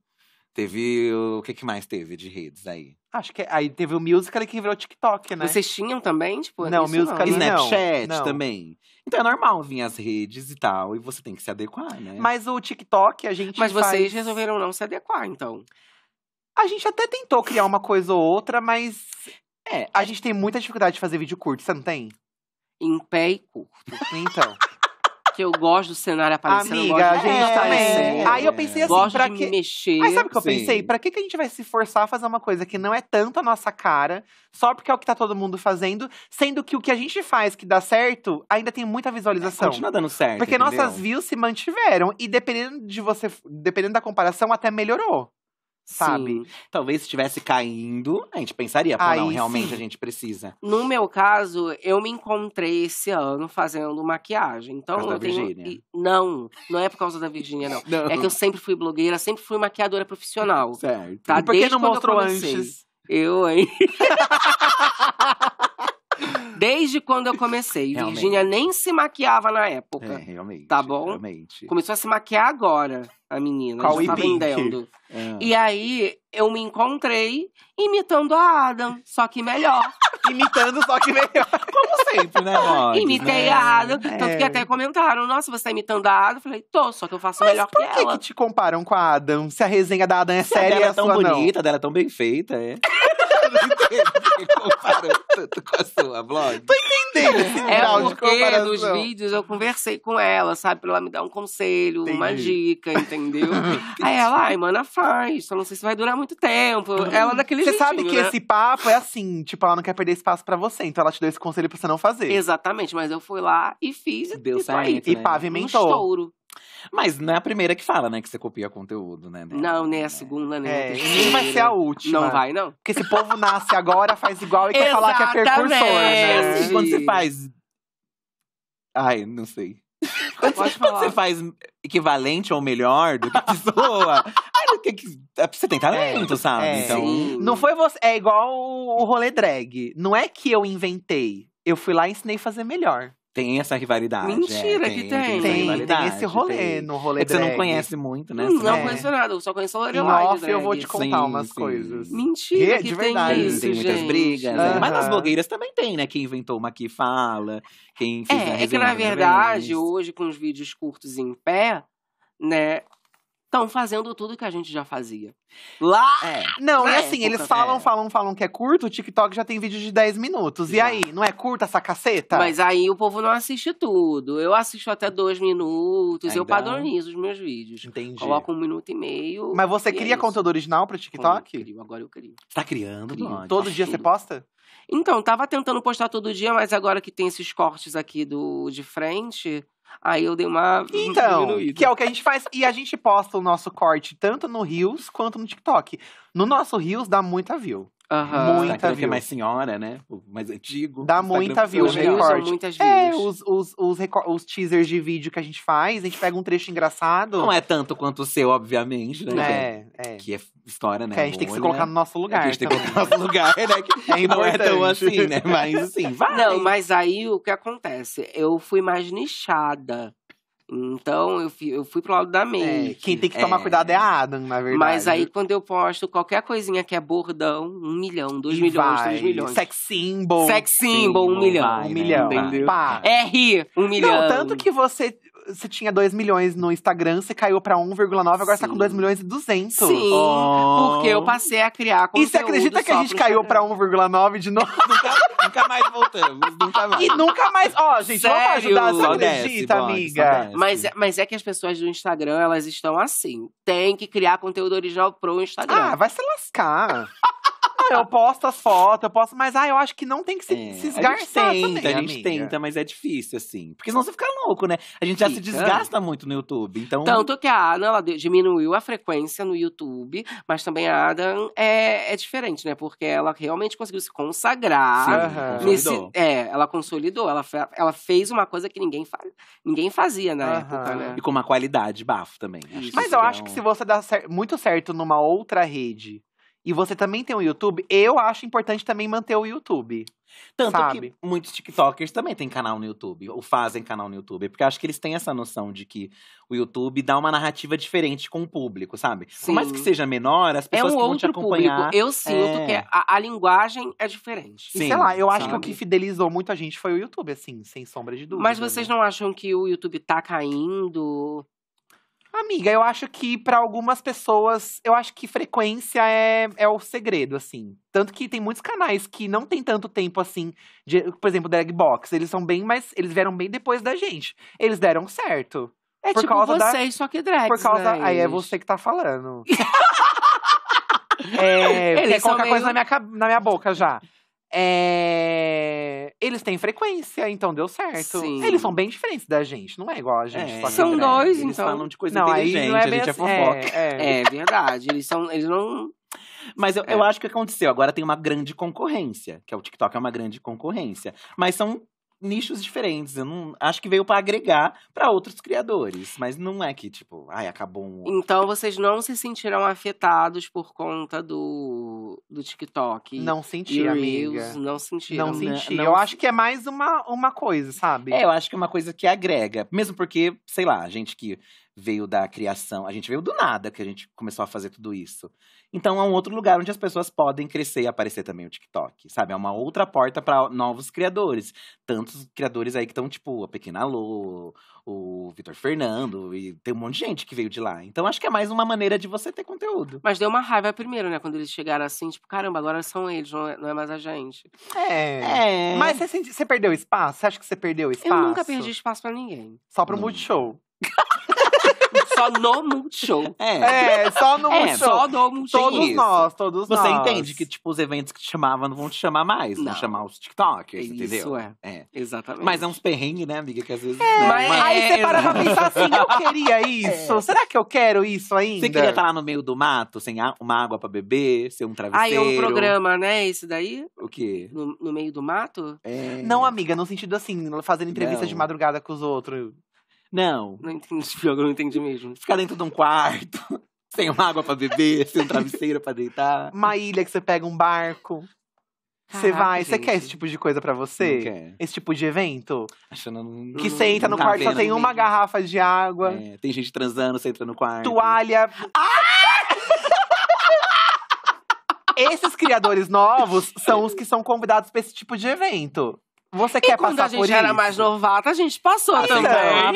teve o. O que, que mais teve de redes aí? Acho que é- aí teve o Musical.ly que virou TikTok, né? Vocês tinham também, tipo, Não, isso Musical.ly né? não. Snapchat não. também. Então é normal vir as redes e tal, e você tem que se adequar, né? Mas o TikTok, a gente Mas vocês faz- resolveram não se adequar, então. A gente até tentou criar uma coisa ou outra, mas É, a gente tem muita dificuldade de fazer vídeo curto, você não tem? Em pé e curto. Então. Que eu gosto do cenário aparecendo. Amiga, a gente também. aparecer, Aí eu pensei assim, gosto pra de que... me mexer. Mas sabe o que eu Sim. pensei? Pra que, que a gente vai se forçar a fazer uma coisa que não é tanto a nossa cara, só porque é o que tá todo mundo fazendo, sendo que o que a gente faz que dá certo ainda tem muita visualização. continua dando certo. Porque entendeu? nossas views se mantiveram e dependendo de você, dependendo da comparação, até melhorou. Sabe? Sim. Talvez se estivesse caindo, a gente pensaria, pô, não, Aí realmente sim. a gente precisa. No meu caso, eu me encontrei esse ano fazendo maquiagem. Então Por causa eu da tenho. Não, não é por causa da Virgínia, não. Não. É que eu sempre fui blogueira, sempre fui maquiadora profissional. Certo. Tá, e por que desde não eu mostrou comecei. antes? Eu, hein? Desde quando eu comecei. Virgínia nem se maquiava na É, época. realmente. Tá bom? Realmente. Começou a se maquiar agora, a menina. Qual já tá e vendendo. Ah. E aí, eu me encontrei imitando a Adam, só que melhor. Imitando, só que melhor. Como sempre, né, Rod? Imitei né? a Adam. Tanto É. que até comentaram, nossa, você tá imitando a Adam? Eu falei, tô, só que eu faço Mas melhor por que que, ela. que te comparam com a Adam? Se a resenha da Adam é Se a séria e dela a é tão sua não. bonita, dela é tão bem feita, é. Não entendo porque tanto com a sua blog. Entende esse É grau de porque nos comparação. vídeos eu conversei com ela, sabe? Pra ela me dar um conselho, uma Entendi. dica, entendeu? Aí ela, ai, mana, faz. Só não sei se vai durar muito tempo. Ela daquele Você jeitinho, sabe que né? esse papo é assim, tipo, ela não quer perder espaço pra você, então ela te deu esse conselho pra você não fazer. Exatamente, mas eu fui lá e fiz e Deu e tô aí. certo, E né? Um pavimentou. estouro. Mas não é a primeira que fala, né, que você copia conteúdo, né? Não, nem É. a segunda, nem a É, terceira. nem vai ser a última. Não vai, não. Porque esse povo nasce agora, faz igual e quer falar que é precursor, É né? assim, Sim. quando você faz. Ai, não sei. Quando, você, quando você faz equivalente ou melhor do que a pessoa. ai, o que que- é, você tem talento, sabe? é. Então. Sim. Não foi você. É igual o rolê drag. Não é que eu inventei. eu fui lá e ensinei a fazer melhor. Tem essa rivalidade. Mentira é, que tem. Tem, tem rivalidade, esse rolê tem. no rolê É que você não conhece muito, né? Hum, não É. conheço nada, eu só conheço a Lorelai off eu vou te contar Sim, umas sim. coisas. Mentira De- que de tem verdade. isso, tem muitas gente. brigas, né? Mas nas blogueiras também tem, né? Quem inventou uma que fala, quem fez a É, é que na verdade, hoje com os vídeos curtos em pé, né, estão fazendo tudo que a gente já fazia. Lá! É. Não, e assim, eles época, falam, é. falam, falam que é curto, o TikTok já tem vídeo de 10 minutos. E aí, não é curta essa caceta? Mas aí o povo não assiste tudo. Eu assisto até dois minutos, eu Ainda- padronizo os meus vídeos. Entendi. Coloco um minuto e meio. Mas você é cria isso. conteúdo original pro Eu TikTok? crio, agora eu crio. Você tá criando, Crio. Todo dia você posta? Então, tava tentando postar todo dia, mas agora que tem esses cortes aqui do de frente, aí eu dei uma Então, diminuída. que é o que a gente faz. E a gente posta o nosso corte tanto no Reels quanto no TikTok. No nosso Reels dá muita view. Aham. Muita Instagram que é view. mais senhora, né? O mais antigo. Dá muita view, Os os melhor. reels são recorte. muitas É, views. os, os, os, recor- os teasers de vídeo que a gente faz, a gente pega um trecho engraçado. Não é tanto quanto o seu, obviamente, né? É, é. Que é história, né? Que a gente tem que se colocar no nosso É lugar. que a gente tem que também. colocar no nosso lugar, né? Que É não é tão assim, né? Mas assim, vai. Não, mas aí o que acontece? Eu fui mais nichada. Então eu fui, eu fui pro lado da É, make. quem tem que tomar É. cuidado é a Adam, na verdade. Mas aí quando eu posto qualquer coisinha que é bordão, um milhão, dois E milhões, vai. três milhões. Sex symbol. Sex symbol, um milhão. vai, um né? milhão. Entendeu? Pá. R, um milhão. Não, tanto que você, você tinha 2 milhões no Instagram, você caiu pra 1,9, agora você tá com Sim. 2 milhões e 200. Sim, Oh. porque eu passei a criar E conteúdo você acredita que a gente caiu Instagram. pra 1,9 de novo? nunca, nunca mais voltamos, nunca mais. E nunca mais. Ó, gente, vamos Sério? ajudar, você desce, acredita, amiga? desce. Mas, é- mas é que as pessoas do Instagram, elas estão assim. Tem que criar conteúdo original pro Instagram. Ah, vai se lascar. Ah, eu posto as fotos, eu posto, mas ah, eu acho que não tem que se, É, se a gente esgarçar tenta, também, a gente amiga. tenta, mas é difícil, assim. Porque senão você fica louco, né? A gente já se Fica. desgasta muito no YouTube, então... Tanto que a Ana ela diminuiu a frequência no YouTube, mas também a Adam é, é diferente, né? Porque ela realmente conseguiu se consagrar. Aham. Nesse, consolidou. é, ela consolidou, ela, fe- ela fez uma coisa que ninguém, fa, ninguém fazia na Aham. época, né? E com uma qualidade bafo também. Acho que Mas eu é acho que um- se você dá cer- muito certo numa outra rede e você também tem o YouTube, eu acho importante também manter o YouTube. Tanto sabe? que muitos TikTokers também têm canal no YouTube, ou fazem canal no YouTube, porque eu acho que eles têm essa noção de que o YouTube dá uma narrativa diferente com o público, sabe? Por mais Sim. que seja menor, as É pessoas um que vão te outro público. acompanhar. Eu sinto é. que a, a linguagem é diferente. E Sim, sei lá, eu acho que o sabe? que fidelizou muito a gente foi o YouTube, assim, sem sombra de dúvida. Mas vocês né? não acham que o YouTube tá caindo? Amiga, eu acho que pra algumas pessoas, eu acho que frequência é, é o segredo, assim. Tanto que tem muitos canais que não tem tanto tempo assim, de, por exemplo, Drag Box, eles são bem mais, eles vieram bem depois da gente. Eles deram certo. É Por tipo causa da- vocês, só que drags, Por causa, né? aí é você que tá falando. é, quer colocar meio- coisa na minha, na minha boca já. É, Eles têm frequência, então deu certo. Sim. Eles são bem diferentes da gente, não é igual a gente. É, só que São drag. dois, Eles então. falam de coisa Não, inteligente, não é a gente é assim- fofoca. é, é. É verdade. Eles são. Eles não. Mas eu, É. eu acho que aconteceu. Agora tem uma grande concorrência, que é o TikTok é uma grande concorrência. Mas são nichos diferentes. Eu não acho que veio pra agregar pra outros criadores, mas não é que tipo, ai, acabou um. Então vocês não se sentiram afetados por conta do, do TikTok. Não e senti, amiga. Reels, não sentiram. Não né? senti. Não eu acho que é mais uma, uma coisa, sabe? É, eu acho que é uma coisa que agrega. Mesmo porque, sei lá, gente que veio da criação, a gente veio do nada que a gente começou a fazer tudo isso. Então é um outro lugar onde as pessoas podem crescer e aparecer também o TikTok, sabe? É uma outra porta pra novos criadores. Tantos criadores aí que estão, tipo, a Pequena Lô, o Vitor Fernando, e tem um monte de gente que veio de lá. Então acho que é mais uma maneira de você ter conteúdo. Mas deu uma raiva primeiro, né? Quando eles chegaram assim, tipo, caramba, agora são eles, não é, não é mais a gente. É. É. Mas você, você perdeu espaço? Você acha que você perdeu espaço? Eu nunca perdi espaço pra ninguém. Só pro Não. Multishow. Só no Multishow. É. É, só no É, Multishow. só no Multishow. Todos isso. nós, todos Você nós. entende que, tipo, os eventos que te chamavam não vão te chamar mais, vão Não. chamar os TikTokers, Isso entendeu? é. É. Exatamente. Mas é uns perrengues, né, amiga? Que às vezes. É, mas- uma- Aí você para pra pensar assim, eu queria isso? Será que eu quero isso ainda? Você queria estar lá no meio do mato, sem uma água pra beber, ser um Ah, travesseiro? é um programa, né? Esse daí? O quê? No, no meio do mato? É... Não, amiga, no sentido assim, fazendo entrevista Não. de madrugada com os outros. Não. Não entendi, eu não entendi mesmo. Ficar dentro de um quarto, sem uma água pra beber, sem um travesseiro pra deitar. Uma ilha que você pega um barco. Você vai, você quer esse tipo de coisa pra Não você? quer. Esse tipo de evento? Achando não- Que você entra no tá quarto e só tem uma garrafa de água, É, tem gente transando, você entra no quarto. toalha. Esses criadores novos são os que são convidados pra esse tipo de evento. Você E quer quando passar a gente por era isso? mais novata, a gente passou Ah, também.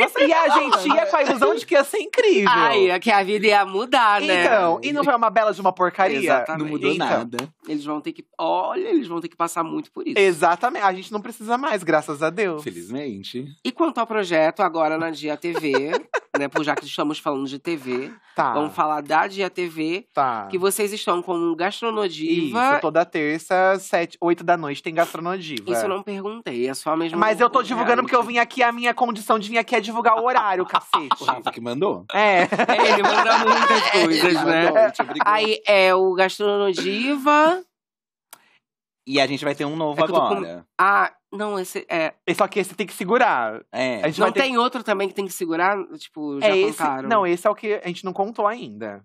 Então, e a gente ia com a ilusão de que ia ser incrível. Ai, é que a vida ia mudar, né? Então, e não foi uma bela de uma porcaria? Exatamente. Não mudou Então, nada. Eles vão ter que. Olha, eles vão ter que passar muito por isso. Exatamente. A gente não precisa mais, graças a Deus. Felizmente. E quanto ao projeto, agora na Dia TV, né? Por já que estamos falando de TV, Tá. vamos falar da Dia TV, tá. que vocês estão com Gastronodiva. Isso, toda terça, sete, oito da noite tem gastronodiva. Isso eu não perguntei, é só mesmo. Mas eu tô o divulgando porque eu vim aqui, a minha condição de vir aqui é divulgar o horário, O cacete. Rafa que mandou. É. É, ele manda muitas coisas, né? Mandou. Aí é o Gastronodiva. E a gente vai ter um novo É tô com- agora. Ah, não, esse é. Só que esse tem que segurar. É. A gente Não vai ter... tem outro também que tem que segurar? Tipo, já é esse... contaram? Não, esse é o que a gente não contou ainda.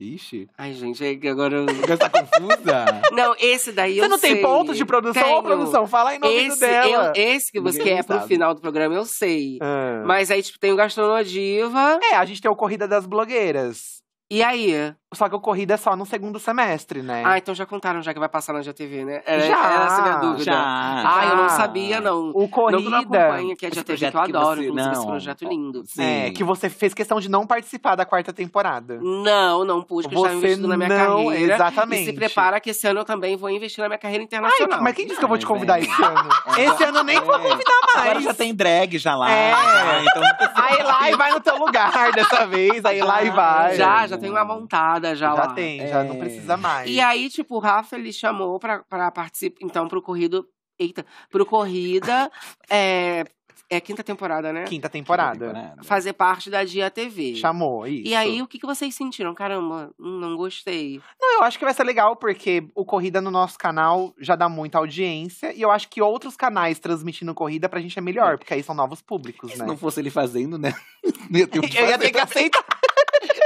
Ixi. Ai, gente, é que agora. eu- Você tá confusa? Não, esse daí eu Você não tem pontos de produção ou Tenho. produção? Fala aí no ouvido Esse, dela. eu, esse que você Ninguém quer pro sabe. final do programa, eu sei. Ah. Mas aí, tipo, tem o Gastronodiva. É, a gente tem o Corrida das Blogueiras. E aí? Só que o Corrida é só no segundo semestre, né? Ah, então já contaram, já que vai passar na GTV, né? Era, Já, era essa a minha dúvida. Já. Ah, eu não Já. sabia, não. O Não que eu não Corrida. acompanho, que é Esse GTV que eu projeto que adoro, você- inclusive esse não. projeto lindo. Sim. É, que você fez questão de não participar da quarta temporada. Não, não pude, porque eu estava Você investindo na minha não- carreira. exatamente. E se prepara que esse ano eu também vou investir na minha carreira Ai, internacional. mas quem disse que eu vou te convidar é. esse ano? Esse ano eu nem vou É. convidar mais. Agora já tem drag já lá. É. já, então não precisa. Aí lá e vai no teu lugar dessa vez, aí lá e vai. Já, já tem uma montada já, Já lá. tem, já não É. precisa mais. E aí, tipo, o Rafa, ele chamou pra, pra participar, então, pro corrido... Eita, pro Corrida, é, é quinta temporada, né? Quinta temporada. Fazer parte da Dia TV. Chamou, isso. E aí, o que, que vocês sentiram? Caramba, não gostei. Não, eu acho que vai ser legal, porque o Corrida no nosso canal já dá muita audiência. E eu acho que outros canais transmitindo Corrida pra gente é melhor, porque aí são novos públicos, Se né? não fosse ele fazendo, né? Eu ia ter que aceitar.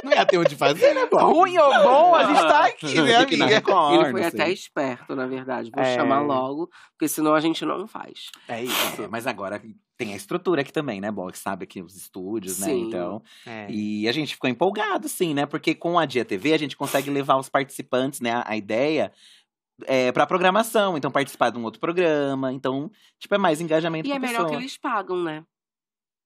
Não ia ter onde fazer, né, Bob? Ruim ou bom, a gente tá aqui, né, que amiga? Ele foi não até sei. esperto, na verdade. Vou É. chamar logo, porque senão a gente não faz. É isso. É, mas agora tem a estrutura aqui também, né, Bob? Sabe aqui os estúdios, né? Sim. Então. É. E a gente ficou empolgado, sim, né? Porque com a Dia TV a gente consegue levar os participantes, né? A, a ideia é pra programação. Então, participar de um outro programa. Então, tipo, é mais engajamento E é melhor que pessoa. eles pagam, né?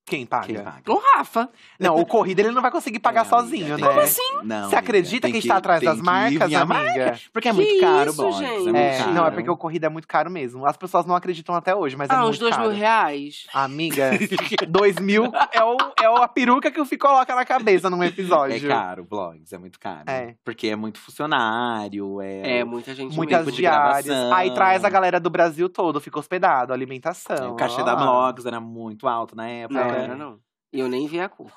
Quem paga? Quem paga? O Rafa. Não, o Corrida ele não vai conseguir pagar É, amiga, sozinho, tem né? que- assim? Não, Você amiga, acredita tem que está atrás das que marcas, amiga? Porque é Que muito caro, isso, gente? É muito É, caro. não, é porque o Corrida é muito caro mesmo. As pessoas não acreditam até hoje, mas é ah, muito uns dois caro. mil reais. Amiga, dois mil é, o, é a peruca que o Fih coloca na cabeça num É episódio. caro, blogs, é muito caro. É. Porque é muito funcionário, é. É, muita gente Muitas de diárias. Aí traz a galera do Brasil todo, fica hospedado, é, alimentação. o cachê da blogs era muito alto na época. Não, É. era não. E eu nem vi a cor.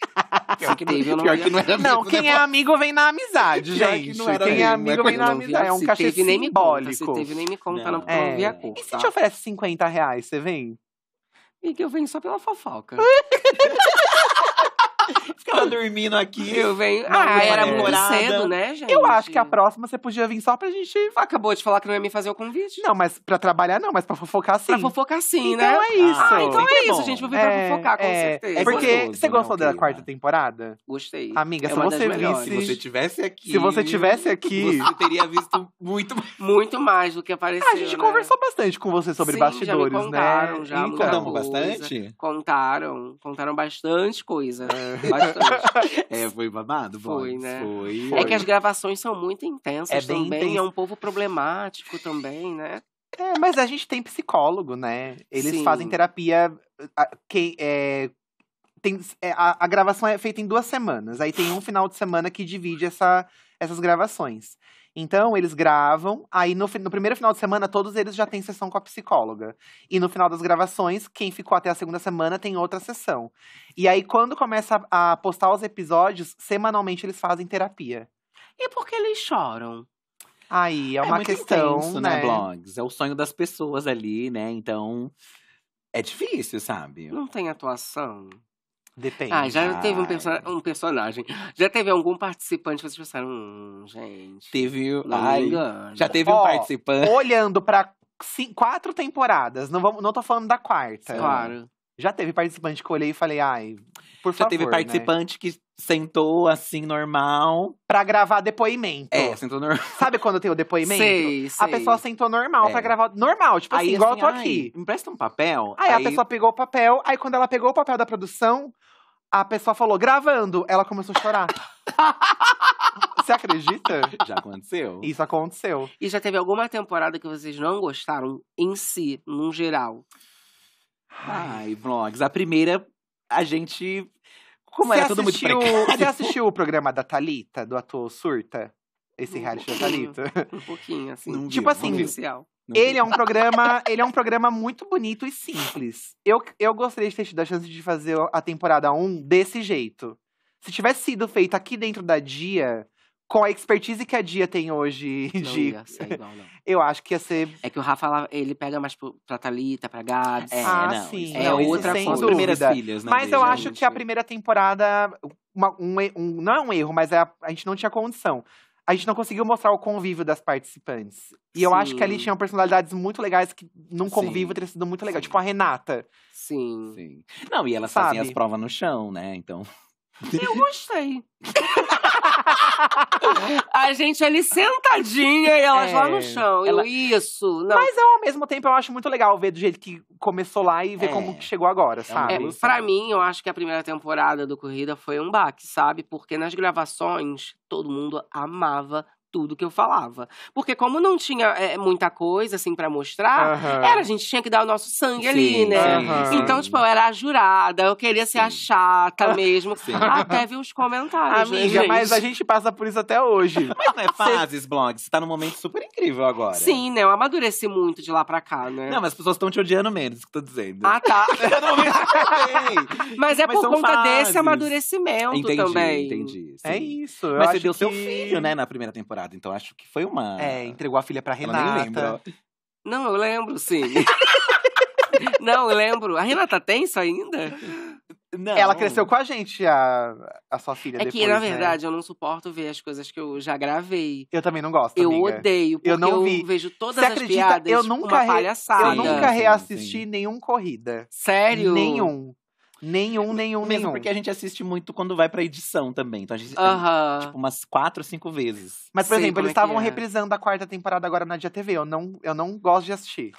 Se teve, eu não Pior que não era Não, mesmo, quem né, é amigo vem na amizade, Pior que gente. não era Quem é amigo é vem na Eu não vi a- amizade. É um cachê teve, nem me conta. simbólico. Se teve, nem me conta, não, Não. porque eu não vi a É. cor. E se tá? te oferece 50 reais, você vem? E que eu venho só pela fofoca. Ficava dormindo aqui. Eu venho. Ah, era muito cedo, né, gente? Eu acho que a próxima você podia vir só pra gente. Acabou de falar que não ia me fazer o convite. Não, mas pra trabalhar não, mas pra fofocar sim. Pra fofocar sim, então né? é isso. Ah, então Sempre é é isso, bom. gente. Vou vir pra É, fofocar, com é. certeza. É Porque gostoso, você né, gostou da quarta temporada? Gostei. Amiga, É se você visse. Se você tivesse aqui. Se você tivesse aqui. Você teria visto muito mais. Muito mais do que apareceu. Ah, a gente né? conversou bastante com você sobre Sim, bastidores, já me contaram, né? já, então, coisa. bastante? Contaram. Contaram bastante coisa. Bastante. É, foi babado, Foi, né? Foi. É que as gravações são muito intensas É bem também. intenso. É um povo problemático também, né? É, mas a gente tem psicólogo, né? Eles Sim. fazem terapia. a- Quem, é, tem, é, a, a gravação é feita em duas semanas. Aí tem um final de semana que divide essa, essas gravações. Então, eles gravam, aí no, no primeiro final de semana, todos eles já têm sessão com a psicóloga. E no final das gravações, quem ficou até a segunda semana tem outra sessão. E aí, quando começa a, a postar os episódios, semanalmente eles fazem terapia. E por que eles choram? Aí é uma muito questão, intenso, né? Blogs. É o sonho das pessoas ali, né? Então. É difícil, sabe? Não tem atuação. Depende. Ah, já teve um, perso- um personagem. Já teve algum participante que vocês pensaram, hum, gente. Teve. Não Ai, engano. já teve Ó, um participante. Olhando pra quatro temporadas, não, vamos, não tô falando da quarta. Claro. Já teve participante que eu olhei e falei, ai, por Já favor, teve né? participante que sentou assim, normal. Pra gravar depoimento. É, sentou normal. Sabe quando tem o depoimento? Sei, A sei. pessoa sentou normal É. pra gravar. Normal, tipo assim, igual eu tô ai, aqui. Me empresta um papel. Aí, a pessoa pegou o papel, aí quando ela pegou o papel da produção, a pessoa falou, gravando, ela começou a chorar. Você acredita? Já aconteceu? Isso aconteceu. E já teve alguma temporada que vocês não gostaram em si, num geral? Ai, vlogs. A primeira, a gente. Como Você era tudo muito assistiu- precário. Você assistiu o programa da Thalita, do ator Surta? Esse Um reality da. Thalita? Um pouquinho, assim. Não vi, Tipo não assim, vi, Oficial. Ele é um programa, ele é um programa muito bonito e simples. Eu, eu gostaria de ter tido a chance de fazer a temporada 1 desse jeito. Se tivesse sido feito aqui dentro da Dia, com a expertise que a Dia tem hoje Não de. ia ser igual, não. Eu acho que ia ser. É que o Rafa, ele pega mais pra Thalita, pra Gabs. É, ah, não, sim. é não, outra sem coisa. primeiras filhas, né? Mas eu acho gente. que a primeira temporada. uma- um, um- não é um erro, mas é a, a gente não tinha condição. A gente não conseguiu mostrar o convívio das participantes. E eu acho que ali Sim. tinham personalidades muito legais que num Sim. convívio teria sido muito legal. Sim. Tipo a Renata. Sim. Sim. Não, e elas Sabe? faziam as provas no chão, né? Então. Eu gostei. a gente ali sentadinha e elas lá no É, chão. ela- Eu, isso. Não. Mas eu, ao mesmo tempo, eu acho muito legal ver do jeito que começou lá e ver É. como que chegou agora, sabe? É, pra mim, eu acho que a primeira temporada do Corrida foi um baque, sabe? Porque nas gravações, todo mundo amava tudo que eu falava. Porque como não tinha é, muita coisa, assim, pra mostrar, Aham. era, a gente tinha que dar o nosso sangue ali, Sim, né? sim, Então, tipo, eu era a jurada, eu queria ser a Sim. chata mesmo. Sim. Até ver os comentários, né, Amiga, gente? mas a gente passa por isso até hoje. Mas não é fases, blogs. Você tá num momento super incrível agora. Sim, né? Eu amadureci muito de lá pra cá, né? Não, mas as pessoas estão te odiando menos, que eu tô dizendo. Ah, tá. Mas é Mas por conta desse fases. amadurecimento Entendi, também. entendi. sim. É isso. Mas você deu seu que- filho, né, na primeira temporada. Então acho que foi uma. É, entregou a filha pra Ela Renata. nem lembra. Não, eu lembro, sim. Não, eu lembro. A Renata tem isso ainda? Não. Ela cresceu com a gente, a, a sua filha, É depois, que, na né? verdade, eu não suporto ver as coisas que eu já gravei. Eu também não gosto, Eu amiga. odeio, porque Eu eu, não vi. vejo todas Você as acredita? piadas Eu nunca uma re- palhaçada. Eu nunca Sim, reassisti sim. nenhum corrida. Sério? Nenhum. Nenhum, nenhum, Mesmo nenhum. porque a gente assiste muito quando vai pra edição também. Então a gente. Aham. Tipo, umas quatro, cinco vezes. Mas, por Sei exemplo, como eles é que estavam é. reprisando a quarta temporada agora na Dia TV. Eu não, eu não gosto de assistir.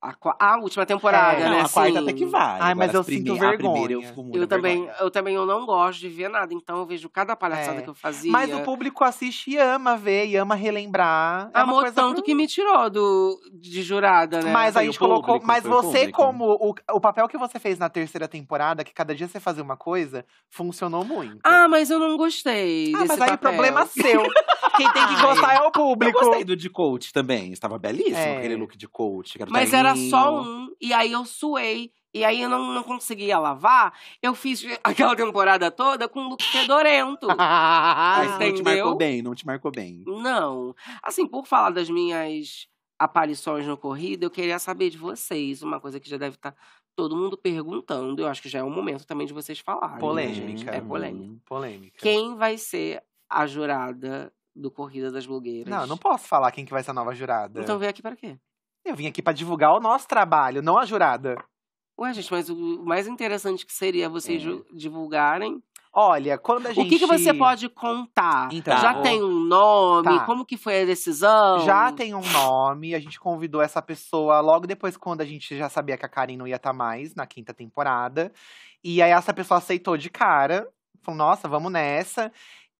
A, a última temporada, É, né? não, a quarta até que vai. Ai, mas eu sinto A primeira eu vergonha. fico muito Eu também, vergonha. eu também eu não gosto de ver nada, então eu vejo cada palhaçada É. que eu fazia. Mas o público assiste e ama ver, e ama relembrar. É Amou coisa tanto que me tirou do, de jurada, né? Mas a Foi gente o colocou. público, mas você, público. como. O, o papel que você fez na terceira temporada, que cada dia você fazia uma coisa, funcionou muito. Ah, mas eu não gostei Ah, desse mas aí papel. problema seu. Quem tem que gostar é o Eu público. gostei do de coach também. Estava belíssimo É. aquele look de coach. que era Mas era só um, e aí eu suei. E aí eu não, não conseguia lavar. Eu fiz aquela temporada toda com um look fedorento. Ah, Mas não te marcou bem, não te marcou bem. Não. Assim, por falar das minhas aparições no corrida, eu queria saber de vocês. Uma coisa que já deve estar todo mundo perguntando. Eu acho que já é um momento também de vocês falarem. Polêmica. É polêmica. Polêmica. Quem vai ser a jurada do Corrida das Blogueiras? Não, eu não posso falar quem que vai ser a nova jurada. Então veio aqui pra quê? Eu vim aqui pra divulgar o nosso trabalho, não a jurada. Ué, gente, mas o mais interessante que seria vocês É. divulgarem. Olha, quando a gente. O que, que você pode contar? Então, Já tem um nome? Tá. Como que foi a decisão? Já tem um nome, a gente convidou essa pessoa logo depois, quando a gente já sabia que a Karen não ia estar mais na quinta temporada. E aí essa pessoa aceitou de cara, falou, nossa, vamos nessa.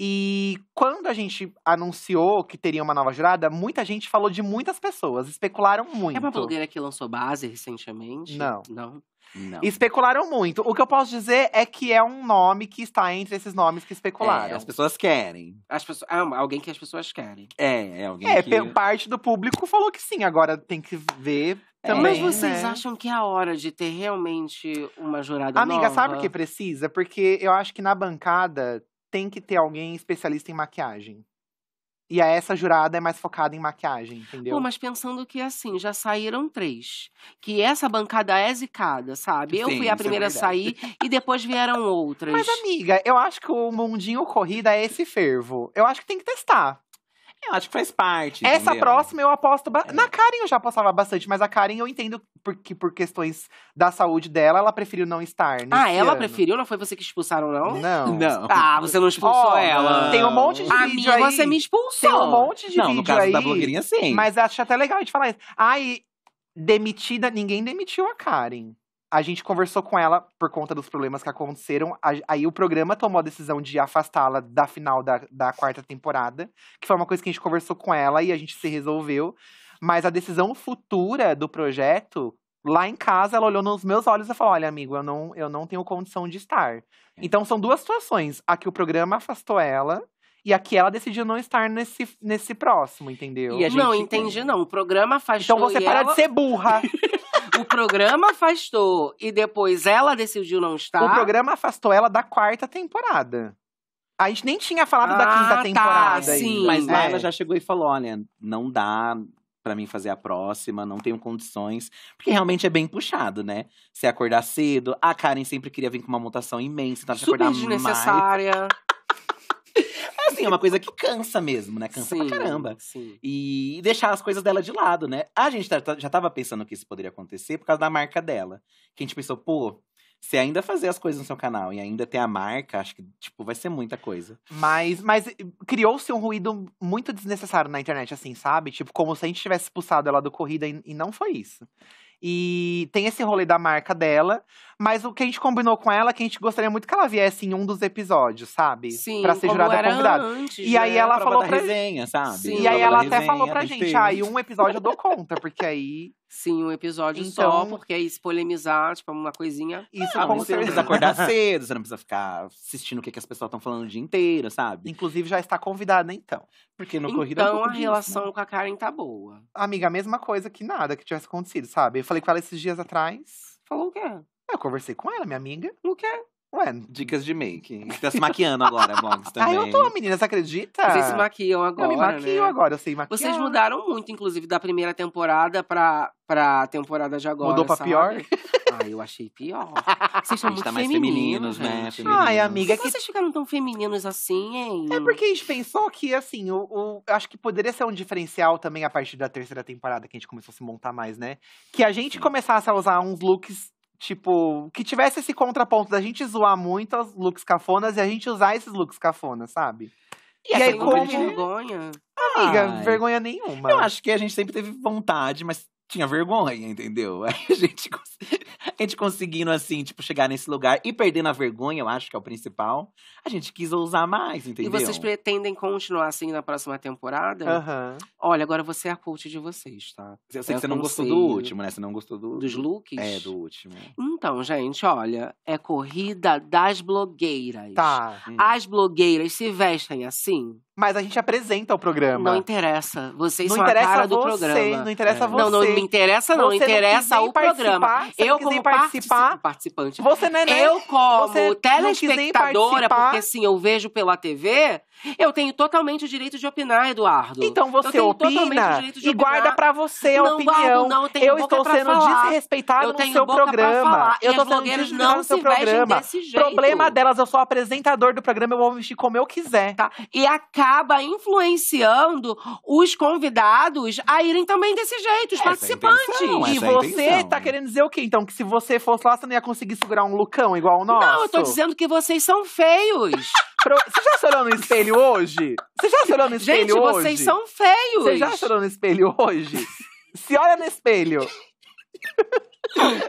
E quando a gente anunciou que teria uma nova jurada, muita gente falou de muitas pessoas, especularam muito. É uma blogueira que lançou base recentemente? Não. Não. Não. Especularam muito. O que eu posso dizer é que é um nome que está entre esses nomes que É, especularam. as pessoas querem. As pessoas, ah, alguém que as pessoas querem. É, é alguém É, que... pe- parte do público falou que sim, agora tem que ver É, também. Mas vocês né? acham que é a hora de ter realmente uma jurada Amiga, nova? sabe o que precisa? Porque eu acho que na bancada tem que ter alguém especialista em maquiagem. E a essa jurada é mais focada em maquiagem, entendeu? Pô, mas pensando que assim, já saíram três. Que essa bancada é zicada, sabe? Eu Sim, fui a é primeira a sair e depois vieram outras. Mas, amiga, eu acho que o mundinho corrida é esse fervo. Eu acho que tem que testar. Eu acho que faz parte. Essa entendeu? próxima eu aposto. ba- É. Na Karen eu já apostava bastante, mas a Karen eu entendo porque por questões da saúde dela, ela preferiu não estar. ah, ela ano. preferiu? Não foi você que expulsaram, não? Não. Não. Ah, você não expulsou Ó, ela. Tem um monte de A vídeo minha, aí. você me expulsou. Tem um monte de Não, vídeo no caso aí. da blogueirinha, sim. Mas acho até legal a gente falar isso. Ai, demitida, ninguém demitiu a Karen. A gente conversou com ela por conta dos problemas que aconteceram. Aí o programa tomou a decisão de afastá-la da final da, da quarta temporada. Que foi uma coisa que a gente conversou com ela e a gente se resolveu. Mas a decisão futura do projeto, lá em casa, ela olhou nos meus olhos e falou: Olha, amigo, eu não, eu não tenho condição de estar. Então são duas situações. A que o programa afastou ela. E a que ela decidiu não estar nesse, nesse próximo, entendeu? E a gente- Não, entendi não. O programa afastou Então você e para ela... de ser burra. O programa afastou e depois ela decidiu não estar. O programa afastou ela da quarta temporada. A gente nem tinha falado da Ah, quinta tá, temporada sim. ainda. Mas lá É. ela já chegou e falou: olha, não dá pra mim fazer a próxima, não tenho condições. Porque realmente é bem puxado, né? Você acordar cedo. A Karen sempre queria vir com uma montação imensa, então Super acordar mais. É assim, é uma coisa que cansa mesmo, né? Cansa Sim, pra caramba. Sim. E deixar as coisas dela de lado, né? A gente tá- tá- já tava pensando que isso poderia acontecer por causa da marca dela. Que a gente pensou, pô, se ainda fazer as coisas no seu canal e ainda ter a marca, acho que, tipo, vai ser muita coisa. Mas, mas criou-se um ruído muito desnecessário na internet, assim, sabe? Tipo, como se a gente tivesse expulsado ela do corrida e, e não foi isso. E tem esse rolê da marca dela, mas o que a gente combinou com ela é que a gente gostaria muito que ela viesse em um dos episódios, sabe? Sim, pra ser jurada convidada. Antes, E aí né? ela falou pra- resenha, sabe? Sim. E aí ela até resenha, falou pra gente, ter. ah, e um episódio eu dou conta, porque aí Sim, um episódio Então- só, porque aí se polemizar, tipo, uma coisinha. isso Ah, você não precisa acordar cedo, você não precisa ficar assistindo o que, que as pessoas estão falando o dia inteiro, sabe? Inclusive já está convidada, então. Porque no corrida é Então pouco a disso, relação né? com a Karen tá boa. Amiga, a mesma coisa que nada que tivesse acontecido, sabe? Eu falei com ela esses dias atrás. Falou o quê? Eu conversei com ela, minha amiga. O quê? Ué. Dicas de make. Você tá se maquiando agora, vlogs Ah, também. eu tô, menina, você acredita? Vocês se maquiam agora, eu me maquio né? agora, eu sei maquiar. Vocês mudaram muito, inclusive, da primeira temporada pra, pra temporada de agora, Mudou pra sabe? pior? Ah, eu achei pior. Vocês são muito tá mais femininos, femininos, né? Ai, amiga, é que Vocês ficaram tão femininos assim, hein? É porque a gente pensou que, assim, o, o- eu acho que poderia ser um diferencial também a partir da terceira temporada, que a gente começou a se montar mais, né? Que a gente começasse a usar uns looks, tipo, que tivesse esse contraponto da gente zoar muito os looks cafonas e a gente usar esses looks cafonas, sabe? E, aí, Sem como. vergonha. Amiga, Ai. vergonha nenhuma. Eu acho que a gente sempre teve vontade, mas tinha vergonha, entendeu? Aí a gente, a gente conseguindo, assim, tipo, chegar nesse lugar e perdendo a vergonha, eu acho que é o principal, a gente quis ousar mais, entendeu? E vocês pretendem continuar assim na próxima temporada? Aham. Olha, agora você é a coach de vocês, tá? Eu sei É que você não gostou do último, né? Você não gostou do... Dos looks? É, do último. Então, gente, olha, é corrida das blogueiras. Tá. Hum. As blogueiras se vestem assim? Mas a gente apresenta o programa. Não interessa. Vocês Não são interessa a cara do você, programa. não interessa É. você. Não, não me interessa, não. Você interessa nem o programa. Eu, não como participar. partici- participante. Você não é nem- Eu, como você não telespectadora, porque sim, eu vejo pela TV, eu tenho totalmente o direito de opinar, Eduardo. Então você tenho totalmente o opina direito de e guarda pra você a Não opinião. não, eu tenho eu boca estou pra sendo falar. desrespeitado Eu no seu programa. Eu e tô as sendo desrespeitado não no seu se programa. desse jeito. Problema delas, eu sou apresentador do programa, eu vou vestir como eu quiser. Tá? E acaba influenciando os convidados a irem também desse jeito, os Essa é participantes. intenção, E essa é a você intenção. tá querendo dizer o quê? Então, que se você fosse lá, você não ia conseguir segurar um lucão igual o nosso? Não, eu tô dizendo que vocês são feios. Pro- Você já se olhou no espelho hoje? Você já se olhou no espelho Gente, hoje? vocês são feios. Você já se olhou no espelho hoje? se olha no espelho.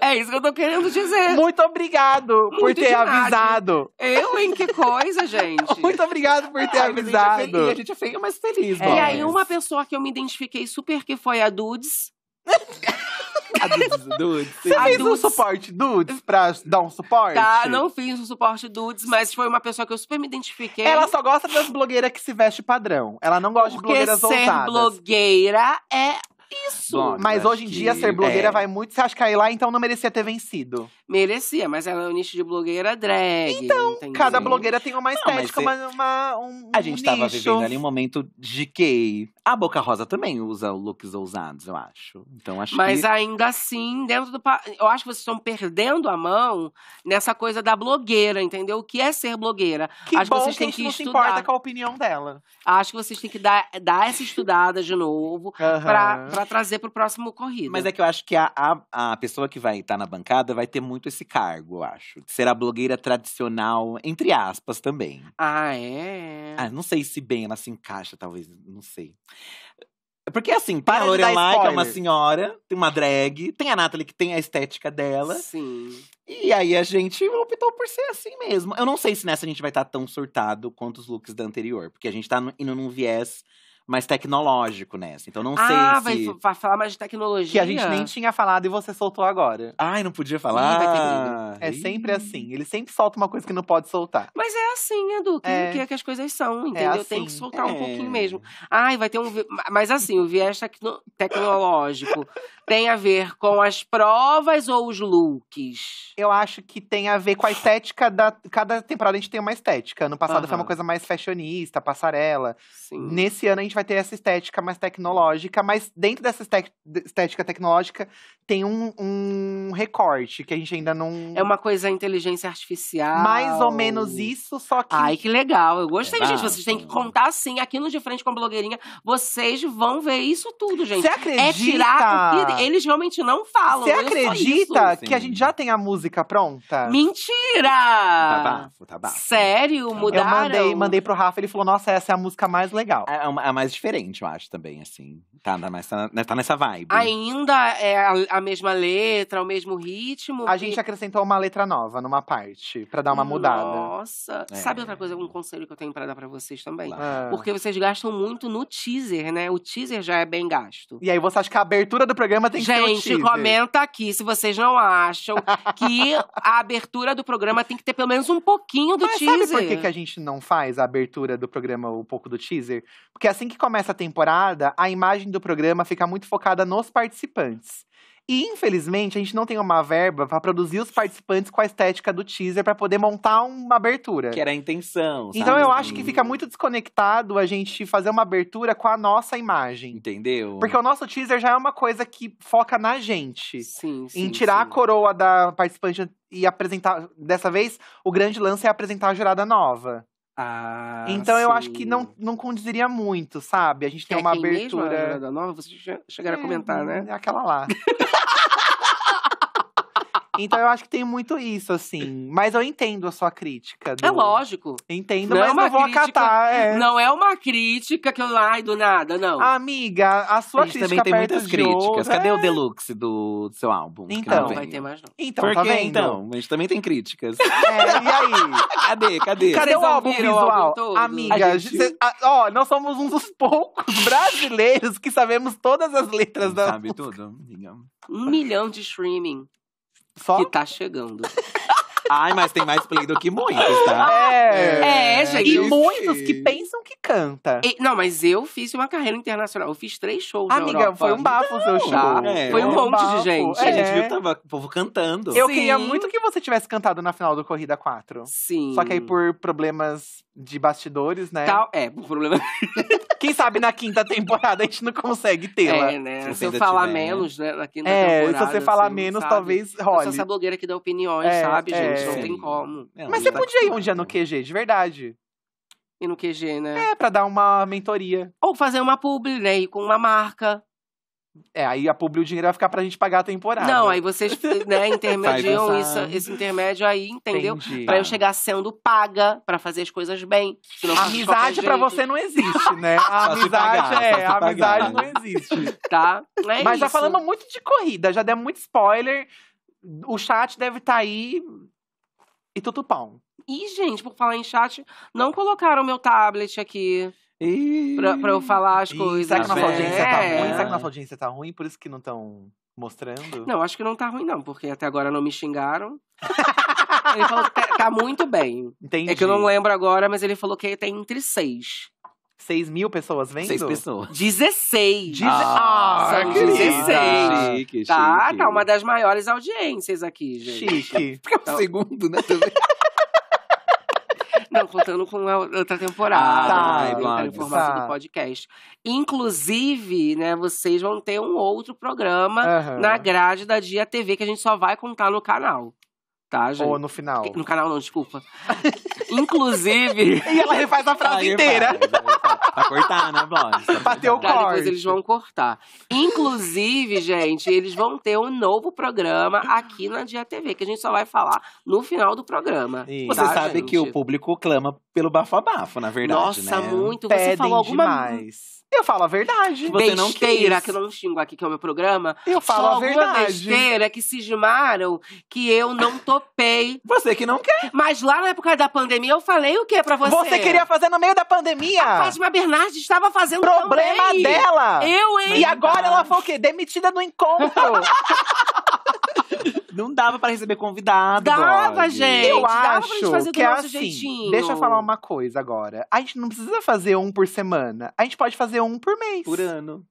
É isso que eu tô querendo dizer. Muito obrigado por Muito ter de nada. avisado. Eu, hein? Que coisa, gente. Muito obrigado por ter Ai, mas a gente é feio- avisado. A gente é feio, mas feliz, É. E aí, uma pessoa que eu me identifiquei super que foi a Dudes. A Dudes, Dudes. Você A fez um Dudes- suporte, Dudes, pra dar um suporte? Tá, não fiz o suporte Dudes, mas foi uma pessoa que eu super me identifiquei. Ela só gosta das blogueiras que se veste padrão. Ela não gosta de porque blogueiras ser blogueira é isso. Blog. Mas hoje em dia, que- ser blogueira é. vai muito. Você acha que a Ela então não merecia ter vencido? Merecia, mas ela é um nicho de blogueira drag. Então, Cada blogueira tem uma Não, mas estética, cê- uma, uma- um, A um gente tava nicho. vivendo ali um momento de gay. A Boca Rosa também usa looks ousados, eu acho. Então acho Mas que. ainda assim, dentro do. Eu acho que vocês estão perdendo a mão nessa coisa da blogueira, entendeu? O que é ser blogueira? Que Acho que bom vocês que a têm gente que não se estudar. importa com a opinião dela. Acho que vocês têm que dar, dar essa estudada de novo pra, Aham. pra trazer pro próximo corrida. Mas é que eu acho que a, a, a pessoa que vai estar na bancada vai ter muito esse cargo, eu acho. De ser a blogueira tradicional, entre aspas, também. Ah, é? Ah, não sei se bem ela se encaixa, talvez, não sei. Porque assim, Para a Lorelai, que é uma senhora, tem uma drag, tem a Nathalie, que tem a estética dela. Sim. E aí a gente optou por ser assim mesmo. Eu não sei se nessa a gente vai estar tão surtado quanto os looks da anterior, porque a gente tá indo num viés mais tecnológico nessa. Então não ah, sei se. vai, vai falar mais de tecnologia? Que a gente nem tinha falado e você soltou agora. Ai, não podia falar. É sempre assim. Ele sempre solta uma coisa que não pode soltar. Mas é assim, Edu, que, É. que, é que as coisas são, entendeu? Tem que assim. soltar um É. pouquinho mesmo. Ai, vai ter um. vi- Mas assim, o viés tecno- tecnológico tem a ver com as provas ou os looks? Eu acho que tem a ver com a estética da. Cada temporada a gente tem uma estética. Ano passado foi Aham. uma coisa mais fashionista, passarela. Sim. Nesse ano a gente vai ter essa estética mais tecnológica, mas dentro dessa estética tecnológica tem um, um recorte que a gente ainda não. É uma coisa inteligência artificial. mais ou menos isso, só que. Ai, que legal. Eu gostei, É gente. Vocês têm que contar assim, aqui no De Frente com a Blogueirinha. Vocês vão ver isso tudo, gente. Você acredita? É tirar eles realmente não falam. Você é só acredita isso. que a Sim. gente já tem a música pronta? Mentira! Tá bafo, tá bafo. Sério? Eu Mudaram? mandei, mandei pro Rafa, ele falou: Nossa, essa é a música mais legal. É a, a mais diferente, eu acho, também, assim. Tá, tá, tá, tá nessa vibe. Ainda é a, a mesma letra, o mesmo ritmo? A gente acrescentou uma letra nova numa parte, pra dar uma mudada. Nossa. É. Sabe outra coisa, um conselho que eu tenho pra dar pra vocês também? Ah. Porque vocês gastam muito no teaser, né? O teaser já é bem gasto. E aí você acha que a abertura do programa tem que Gente, teaser. comenta aqui se vocês não acham que a abertura do programa tem que ter pelo menos um pouquinho do Mas teaser. sabe por que, que a gente não faz a abertura do programa um pouco do teaser? Porque assim que começa a temporada, a imagem do programa fica muito focada nos participantes. E infelizmente a gente não tem uma verba pra produzir os participantes com a estética do teaser pra poder montar uma abertura. Que era a intenção, Então sabe? eu acho que fica muito desconectado a gente fazer uma abertura com a nossa imagem. Entendeu? Porque o nosso teaser já é uma coisa que foca na gente. Sim, sim. em tirar a sim. coroa da participante e apresentar. Dessa vez, o grande lance é apresentar a jurada nova. Ah, então eu acho que sim. não, não condizeria muito, sabe? A gente tem É uma quem mesmo, a abertura. Jurada Nova? Vocês che- chegaram a É, comentar, né? É aquela lá. então eu acho que tem muito isso, assim. Mas eu entendo a sua crítica. do- É lógico. Entendo, Não é mas uma não vou crítica- acatar. É. Não é uma crítica que eu. Ai, do nada, não. Amiga, a sua a gente crítica também tem muitas de críticas. outra- Cadê é. o deluxe do, do seu álbum? Então. não não vai ter mais, não. Então, Por tá que vendo? então? A gente também tem críticas. É, e aí? cadê? Cadê? Cadê Vocês o álbum ouviram o visual? álbum todo? Amiga, A gente- ah, ó, nós somos um dos poucos brasileiros que sabemos todas as letras da. Sabe tudo? amiga? Um milhão de streaming Só? que tá chegando. Ai, mas tem mais play do que muitos, tá? É. É, gente, E muitos que pensam que canta. E- não, mas eu fiz uma carreira internacional. Eu fiz três shows na Amiga, Europa. foi um bafo o seu show. Tá. É. Foi um monte de gente. A gente É. viu que tava o povo cantando. Eu Sim. queria muito que você tivesse cantado na final do Corrida 4. Sim. Só que aí por problemas de bastidores, né? Tal, é, o problema Quem sabe na quinta temporada a gente não consegue tê-la. é, né? Se Se, você eu falar tiver. menos, né, na quinta É, se temporada, você falar assim, menos, sabe? talvez Eu sou role. essa blogueira que dá opiniões, É, sabe, é. gente? Não Sim. tem como. Não, Mas você tá podia ir um dia no acostumado. QG, de verdade. E no QG, né? É, pra dar uma mentoria. Ou fazer uma publi, né? E com uma marca. É, aí a publi o dinheiro vai ficar pra gente pagar a temporada. Não, aí vocês, né, intermediam isso, esse intermédio aí, entendeu? Entendi. Pra eu chegar sendo paga pra fazer as coisas bem. A amizade pra jeito, você não existe, né? A amizade pagar, é, a amizade não existe. Tá? É Mas já isso. falamos muito de corrida, já deu muito spoiler. O chat deve estar aí. E tudo pão. Ih, gente, por falar em chat, não colocaram meu tablet aqui Ih. pra, pra eu falar as E coisas. será que nossa Tá audiência tá É. ruim? Será que nossa audiência tá ruim? Por isso que não estão mostrando? Não, acho que não tá ruim, não, porque até agora não me xingaram. ele falou que tá, tá muito bem. Entendi. É que eu não lembro agora, mas ele falou que tá entre seis. 6 mil pessoas vendo? Seis pessoas. 16. Dize- Ah, são querida. 16. Chique, Tá, chique. tá uma das maiores audiências aqui, gente. Chique. Porque é o Então- segundo, né? também. Não, contando com a outra temporada. Ah, tá, né, formato Tá. do podcast. Inclusive, né, vocês vão ter um outro programa Aham. na grade da Dia TV que a gente só vai contar no canal. Tá, gente? Ou no final. No canal não, desculpa. Inclusive, E ela refaz a frase inteira. Pra cortar, né, Blog? Bateu o Tá, depois corte. eles vão cortar. Inclusive, gente, eles vão ter um novo programa aqui na Dia TV, que a gente só vai falar no final do programa. Isso. Você tá, sabe gente? que o público clama pelo bafo-bafo, na verdade, Nossa, né? muito. Você Pedem falou alguma demais. Eu falo a verdade. Você não besteira, quis. que eu não xingo aqui, que é o meu programa. Eu falo a verdade. besteira que cismaram que eu não topei. Você que não quer. Mas lá na época da pandemia, eu falei o que pra você? Você queria fazer no meio da pandemia. A Fátima Bernardes estava fazendo Problema também. dela. Eu, hein? E agora ela foi o quê? Demitida no encontro. Não dava pra receber convidado. Dava, Blog. gente. eu dava pra acho gente fazer do que é nosso assim. jeitinho. Deixa eu falar uma coisa agora. A gente não precisa fazer um por semana. A gente pode fazer um por mês. Por ano.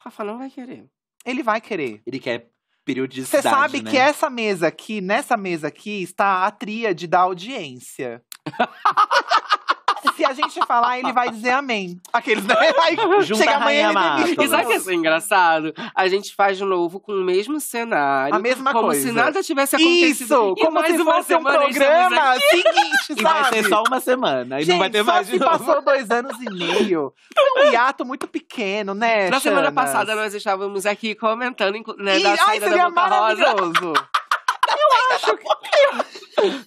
Rafa não vai querer. Ele vai querer. Ele quer Você periodicidade, sabe né? que essa mesa aqui, nessa mesa aqui, está a tríade da audiência. Se a gente falar, ele vai dizer amém. Aqueles, né? Aí, Junta chega a amanhã ele demite. E sabe o que é isso engraçado? A gente faz de novo com o mesmo cenário. A mesma como coisa. se nada tivesse acontecido. Isso, E como mais se uma fosse um semana estamos programa seguinte, E sabe? vai ser só uma semana. E Gente, não vai ter só mais se de novo. passou dois anos e meio. Foi um hiato muito pequeno, né, Na semana passada nós estávamos aqui comentando né, Ih, da ai, saída da seria Boca Rosa maravilhoso.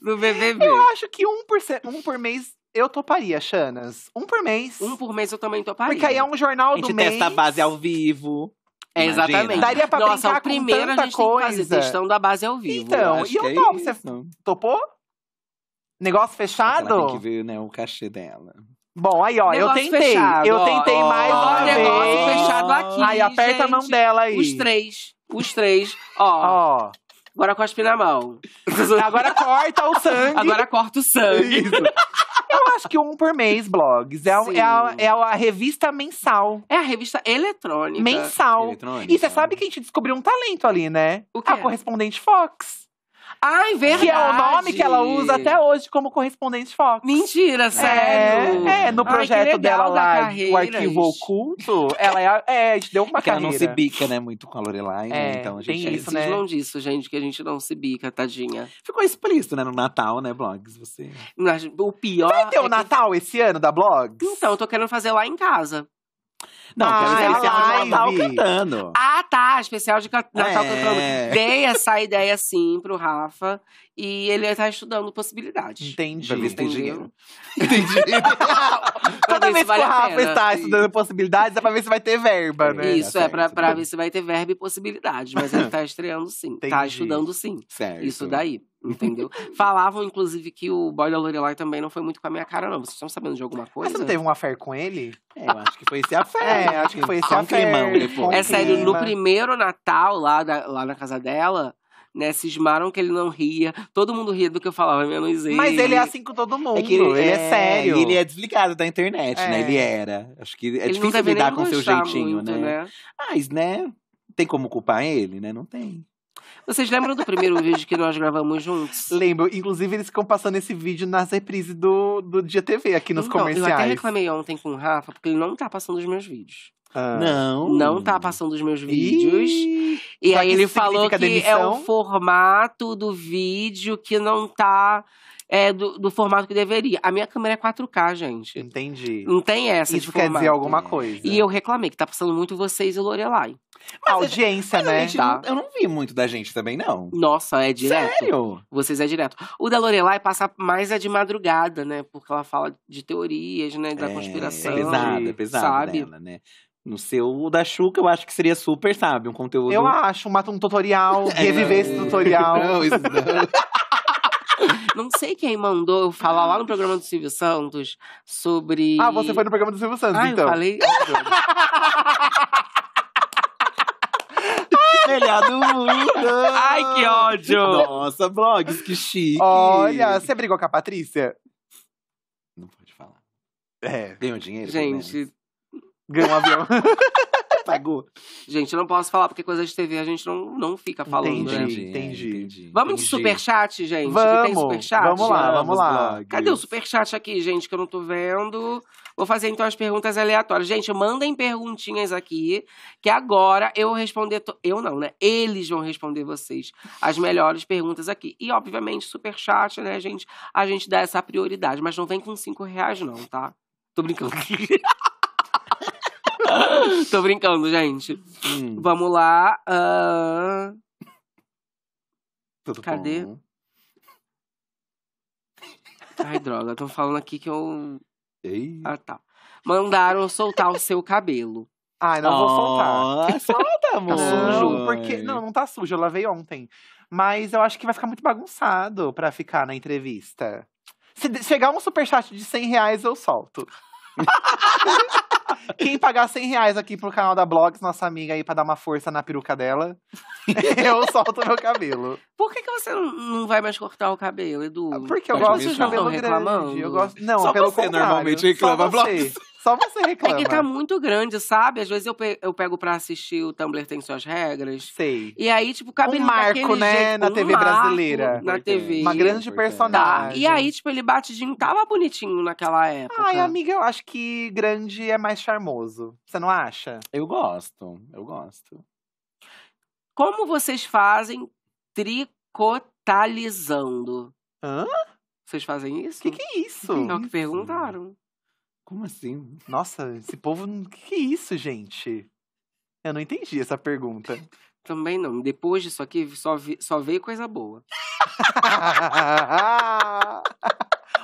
no BBB. Eu acho que um por, se- um por mês eu toparia, Chanas. Um por mês. Um por mês eu também toparia. Porque aí é um jornal A do gente mês. testa a base ao vivo. É, exatamente. Daria pra Nossa, brincar o primeiro com a tanta gente tem que fazer coisa. testando a base ao vivo. Então, e eu é topo, isso. você Topou? Negócio Ela fechado? tem que ver né, o cachê dela. Bom, aí, ó, eu Negócio tentei. fechado, eu ó. tentei Ó, mais uma negócio vez. fechado aqui, Aí, aperta a mão gente. dela aí. Os três. Os três. Ó, Ó. agora cospe na mão. Agora corta o sangue. Agora corta o sangue. Isso. Eu acho que um por mês, blogs. É, Sim. é a, é a revista mensal. É a revista eletrônica. Mensal. Eletrônica. E você sabe que a gente descobriu um talento ali, né? O quê? A correspondente Fox. Ai, verdade. Que é o nome que ela usa até hoje como correspondente Fox. Mentira, sério. É, é, no Ai, que projeto legal dela lá, Carreiras. o arquivo oculto, ela é, a- é, a gente deu uma Porque ela carreira. não se bica, né, muito com a Lorelai, né? É, Então a tem gente isso, né? Disso, gente, que a gente não se bica, tadinha. ficou explícito, né, no Natal, né, blogs? Você. O pior. Vai ter é o que- Natal esse ano da Blogs? Então, eu tô querendo fazer lá em casa. Não, Ah, quero é a especial de Natal cantando. Ah, tá. Especial de Natal É. cantando. Dei essa ideia sim pro Rafa. E ele tá estudando possibilidades. Entendi. Pra ver se tem dinheiro. Entendi. Toda vez vale que o Rafa está estudando possibilidades, é pra ver se vai ter verba, né? Isso, tá é pra, pra ver se vai ter verba e possibilidades. Mas ele tá estreando sim. Tá Entendi. estudando sim. certo. Isso daí, entendeu? Falavam, inclusive, que o boy da Lorelai também não foi muito com a minha cara, não. Vocês estão sabendo de alguma Mas coisa? você não teve um affair com ele? É, eu acho que foi esse a fé. É, acho que foi esse Com affair. climão depois. É sério, no primeiro Natal lá, da- lá na casa dela, né, cismaram que ele não ria. Todo mundo ria do que eu falava, menos ele. Mas ele é assim com todo mundo. É que ele, ele é, sério. e Ele é desligado da internet, É. né? Ele era. Acho que é Ele difícil lidar com seu jeitinho, muito, né? Mas, né? Tem como culpar ele, né? Não tem. Vocês lembram do primeiro vídeo que nós gravamos juntos? Lembro, inclusive eles ficam passando esse vídeo nas reprises do, do Dia TV aqui nos Então, comerciais. Eu até reclamei ontem com o Rafa, porque ele não tá passando os meus vídeos. Ah. Não. Não tá passando os meus vídeos. Ih, E aí ele falou que significa é demissão? o formato do vídeo que não tá é, do, do formato que deveria. A minha câmera é 4K, gente. Entendi. Não tem essa Isso de quer formato. dizer alguma coisa. E eu reclamei que tá passando muito vocês e Lorelai. A audiência, Mas a né? gente Tá. eu não vi muito da gente também, não. Nossa, é direto. Sério? Vocês é direto. O da Lorelai passa mais é de madrugada, né? Porque ela fala de teorias, né? Da É, conspiração. É pesado, é pesado sabe? dela, né? No seu o da Xuca, eu acho que seria super, sabe? Um conteúdo. Eu acho, mata um tutorial, É. reviver esse tutorial. Não, isso não. Não sei quem mandou eu falar lá no programa do Silvio Santos sobre. Ah, você foi no programa do Silvio Santos, Ah, então. eu falei. Melhor do mundo! Ai, que ódio! Nossa, blogs, que chique! Olha, você brigou com a Patrícia? Não pode falar. É, Ganhou dinheiro? Gente, ganhou um avião. pagou. gente, eu não posso falar porque coisa de TV a gente não, não fica falando, Entendi. né? entendi. Vamos de Entendi. superchat, gente? que tem Vamos, superchat? vamos lá, vamos lá. Cadê o superchat aqui, gente, que eu não tô vendo? Vou fazer então as perguntas aleatórias. Gente, mandem perguntinhas aqui, que agora eu vou responder. to- Eu não, né? Eles vão responder vocês as melhores perguntas aqui. E, obviamente, superchat, né, gente? A gente dá essa prioridade, mas não vem com cinco reais, não, tá? Tô brincando. tô brincando, gente. Hum, Vamos lá. ah, tudo Cadê? bom. Ai, droga, estão falando aqui que eu. Ei. Ah, tá. Mandaram soltar o seu cabelo. Ai, não vou soltar. Solta, amor. Tá sujo, porque. Não, não tá sujo, eu lavei ontem. Mas eu acho que vai ficar muito bagunçado pra ficar na entrevista. Se chegar um superchat de 100 reais, eu solto. Quem pagar 100 reais aqui pro canal da Blogs, nossa amiga aí, pra dar uma força na peruca dela, eu solto meu cabelo. Por que, que você não- vai mais cortar o cabelo, Edu? Porque eu gosto de cabelo grande. Eu gosto... Não, Só pelo você contrário. normalmente reclama, Só você. Só você É reclama. que tá muito grande, sabe? Às vezes eu, pe- eu pego pra assistir o Tumblr Tem Suas Regras. Sei. E aí, tipo, o cabelo Um marco, daquele né, jeito, na um TV marco brasileira. Na TV. Uma grande. Tá. personagem. E aí, tipo, ele batidinho tava bonitinho naquela época. Ai, amiga, eu acho que grande é mais charmoso. Você não acha? Eu gosto, eu gosto. Como vocês fazem tricotalizando? Hã? Vocês fazem isso? O que, que é isso? É o que perguntaram. Como assim? Nossa, esse povo. O que, que é isso, gente? Eu não entendi essa pergunta. Também não. Depois disso aqui, só, vi- só veio coisa boa.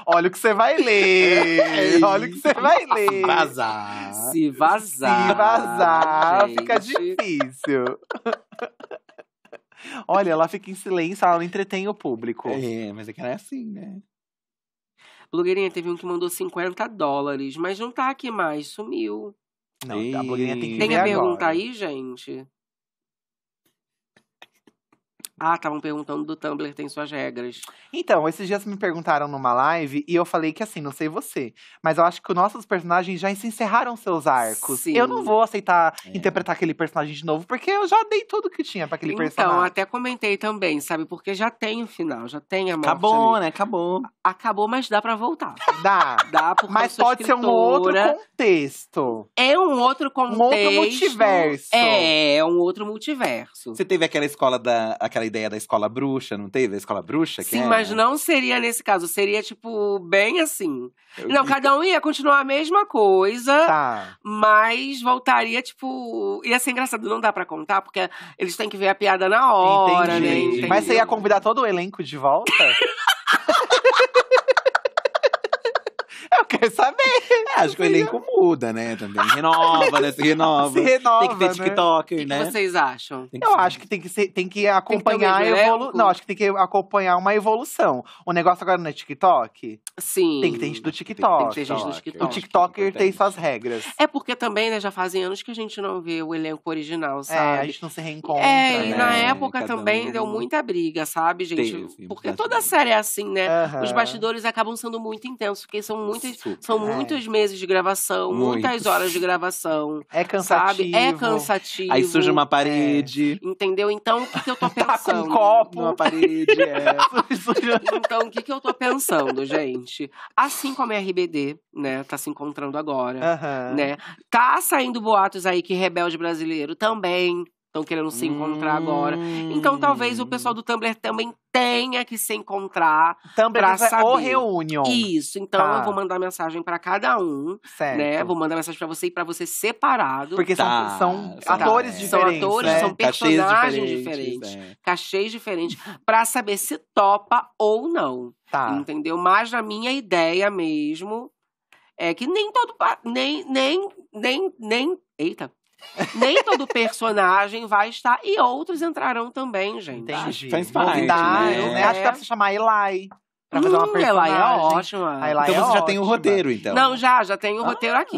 Olha o que você vai ler. Olha o que você vai ler. Vazar. Se vazar. Se vazar, gente. fica difícil. Olha, ela fica em silêncio, ela não entretém o público. É, mas é que não é assim, né? Blogueirinha teve um que mandou 50 dólares, mas não tá aqui mais, sumiu. Não, a blogueirinha tem que Tem ver a pergunta agora. aí, gente? Ah, estavam perguntando do Tumblr, tem suas regras. Então, esses dias me perguntaram numa live e eu falei que assim, não sei você, mas eu acho que os nossos personagens já se encerraram seus arcos. Sim. Eu não vou aceitar É. interpretar aquele personagem de novo, porque eu já dei tudo que tinha pra aquele então, personagem. até comentei também, sabe? Porque já tem o final, já tem a morte Acabou, ali. né? Acabou. Acabou, mas dá pra voltar. Dá. Dá, porque Mas eu sou pode ser um outro escritora. contexto. É um outro contexto. Um outro multiverso. É, é um outro multiverso. Você teve aquela escola da. aquela ideia da escola bruxa, não teve? A escola bruxa? Sim, é? mas não seria nesse caso. Seria, tipo, bem assim. Eu- Não, cada um ia continuar a mesma coisa, Tá. mas voltaria, tipo. Ia ser engraçado, não dá pra contar, porque eles têm que ver a piada na hora, Entendi. né? Entendi. Mas você ia convidar todo o elenco de volta? eu quero saber. É, acho que o elenco muda, né? Também. Renova, né? Se renova. Se renova, Tem que ter né? TikToker, O que né? vocês acham? Tem que Eu ser- acho que tem que, ser, tem que acompanhar mesmo a evolução. Não, acho que tem que acompanhar uma evolução. O negócio agora não é TikTok? Sim. Tem que ter gente do Tem que TikTok. ter gente do O TikTok. TikToker tem suas regras. É porque também, né, já fazem anos que a gente não vê o elenco original, É, sabe? a gente não se reencontra. É, e né? na É, época cada também um- deu muita briga, sabe, gente? Teve, porque toda série é assim, né? Os bastidores acabam sendo muito intensos, porque são muitas. Super. São É. muitos meses de gravação, muitas Muitos. horas de gravação, É cansativo. sabe? É cansativo. Aí surge uma parede. Entendeu? Então, o que, que eu tô Tá com pensando? um copo. Numa parede, é. Então, o que, que eu tô pensando, gente? Assim como a RBD, né, tá se encontrando agora, Aham. né? Tá saindo boatos aí que Rebelde Brasileiro também estão querendo se encontrar agora. Então, talvez o pessoal do Tumblr também tenha que se encontrar. Tumblr pra é saber. Reunion. Isso. Então, Tá. eu vou mandar mensagem pra cada um, Certo. né? Vou mandar mensagem pra você e pra você separado. Porque Tá, são, são são- atores é. São diferentes. atores, né? são Cachês personagens diferentes, diferentes. é. cachês diferentes, pra saber se topa ou não. Tá. Entendeu? Mas na minha ideia mesmo é que nem todo nem nem nem nem eita, nem todo personagem vai estar e outros entrarão também, gente. Entendi. Faz parte, Novidades, né? né? Acho que dá pra você chamar a Eli. Pra fazer uma Hum, personagem. ela é ótima. A Eli Então é você já tem o roteiro, então. Não, já, já tem o roteiro aqui.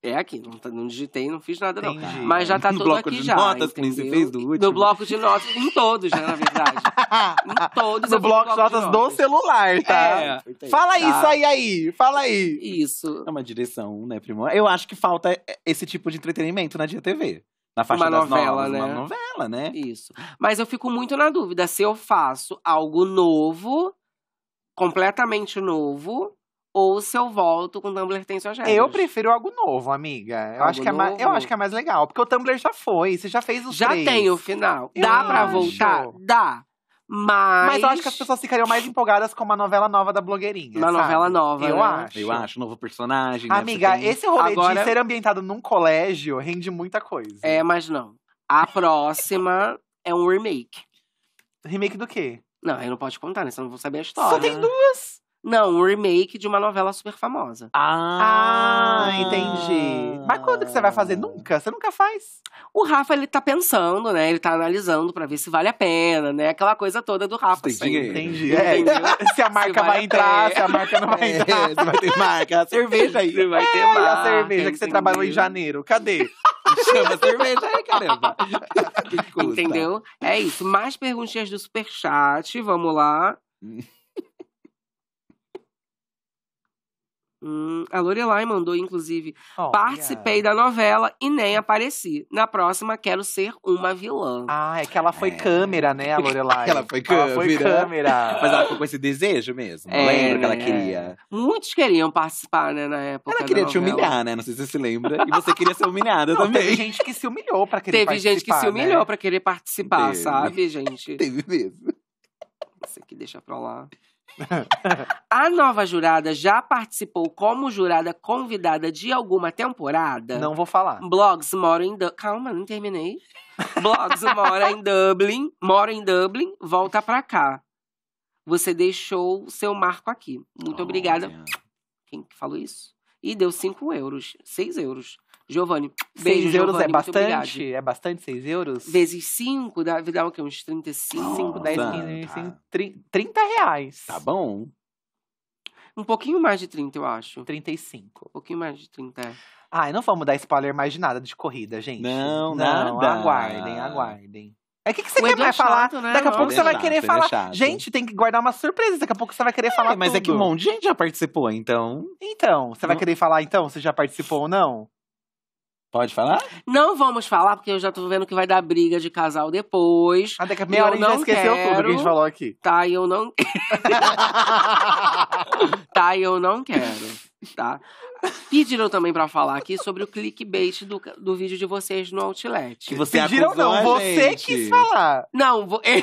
É aqui, não, tá- não digitei, não fiz nada não. Entendi. Mas já tá No tudo bloco aqui de já. notas que nem você entendeu? fez do último. No bloco de notas, em todos, né, na verdade. em todos. no eu fiz bloco de notas do celular, tá? É. Fala Tá. isso aí, aí. Fala aí. Isso. É uma direção, né, primo? Eu acho que falta esse tipo de entretenimento na Dia TV. Na faixa Uma das novela, novas, né? Uma novela, né? Isso. Mas eu fico muito na dúvida se eu faço algo novo, completamente novo, ou se eu volto com o Tumblr tem suas regras. Eu prefiro algo novo, amiga. Eu, Algo acho que é mais, eu novo? acho que é mais legal. Porque o Tumblr já foi. Você já fez os Já três. tem o final. Eu Dá pra acho. voltar? Dá. Mas. Mas eu acho que as pessoas ficariam mais empolgadas com uma novela nova da blogueirinha. Uma sabe? novela nova, Eu né? acho. Eu acho, novo personagem. né? Amiga, Você tem- esse rolê Agora- de ser ambientado num colégio rende muita coisa. É, mas não. A próxima é um remake. Remake do quê? Não, aí não pode contar, né? Senão eu não vou saber a história. Só tem duas. Não, um remake de uma novela super famosa. Ah, entendi. Mas quando que você vai fazer? Nunca? Você nunca faz? O Rafa, ele tá pensando, né? Ele tá analisando pra ver se vale a pena, né? Aquela coisa toda do Rafa. Tem dinheiro. Entendi. É. Se a marca vale vai entrar, se a marca não vai É, entrar. você vai ter marca. A cerveja aí. Você vai ter É, e a marca, cerveja que você trabalhou em janeiro. Cadê? Chama cerveja aí, caramba. Que? Entendeu? É isso. Mais perguntinhas do Superchat. Vamos lá. Hum, a Lorelai mandou, inclusive, Olha. participei da novela e nem apareci. Na próxima, quero ser uma vilã. Ah, é que ela foi É. câmera, né, a Lorelai? Ela foi Ela foi câmera. câmera. Mas ela ficou com esse desejo mesmo. É, Lembra que ela queria. Muitos queriam participar, né, na época. Ela da queria te humilhar, né? Não sei se você se lembra. E você queria ser humilhada Não, também. teve gente que se humilhou pra querer Teve gente que se participar, humilhou né? pra querer participar, Teve. sabe, gente? Teve mesmo. Isso aqui deixa pra lá. A nova jurada já participou como jurada convidada de alguma temporada? Não vou falar. Blogs mora em Dublin. Calma, não terminei. Blogs mora em Dublin. Mora em Dublin, volta pra cá. Você deixou seu marco aqui. Muito obrigada. Quem que falou isso? E deu 5 euros. 6 euros. Giovanni, beijo, 6 euros é muito bastante? obrigado. É bastante 6 euros? Vezes 5, dá, dá o quê? Uns 35? 5, 10, Nossa, 15, tá. 25, 30, 30 reais. Tá bom. Um pouquinho mais de 30, eu acho. 35. Um pouquinho mais de 30, é. Ai, não vamos dar spoiler mais de nada de corrida, gente. Não, não nada. Aguardem, aguardem. É o que, que você O quer é mais falar? chato, né? Daqui a pouco você é vai chato, querer é falar. chato. Gente, tem que guardar uma surpresa. Daqui a pouco você vai querer falar É, mas é que um tudo. monte de gente já participou, então. Então, você vai querer falar então? Você já participou ou não? Pode falar? Não vamos falar, porque eu já tô vendo que vai dar briga de casal depois. Ah, daqui a meia hora a gente esqueceu tudo que a gente quero. falou aqui. Tá, e eu não. tá, e eu não quero. Tá? Pediram também pra falar aqui sobre o clickbait do, do vídeo de vocês no Outlet. Que você Pediram acusou não, a você gente. quis falar. Não, vo- Você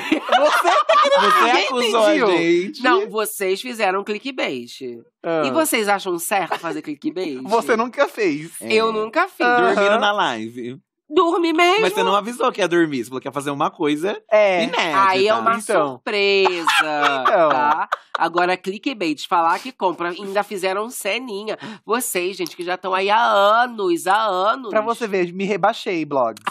Você Ninguém acusou a pediu. gente. não, vocês fizeram clickbait. E vocês acham certo fazer clickbait? Ah. Você nunca fez. É. Eu nunca fiz. Ah. Dormiram na live. Dormi mesmo. Mas você não avisou que ia dormir. Você falou que ia fazer uma coisa É. inédita. Aí é uma Então. surpresa, Então. tá? Agora, clickbait, falar que compra, ainda fizeram ceninha. Vocês, gente, que já estão aí há anos, há anos. Pra você ver, me rebaixei, blogs.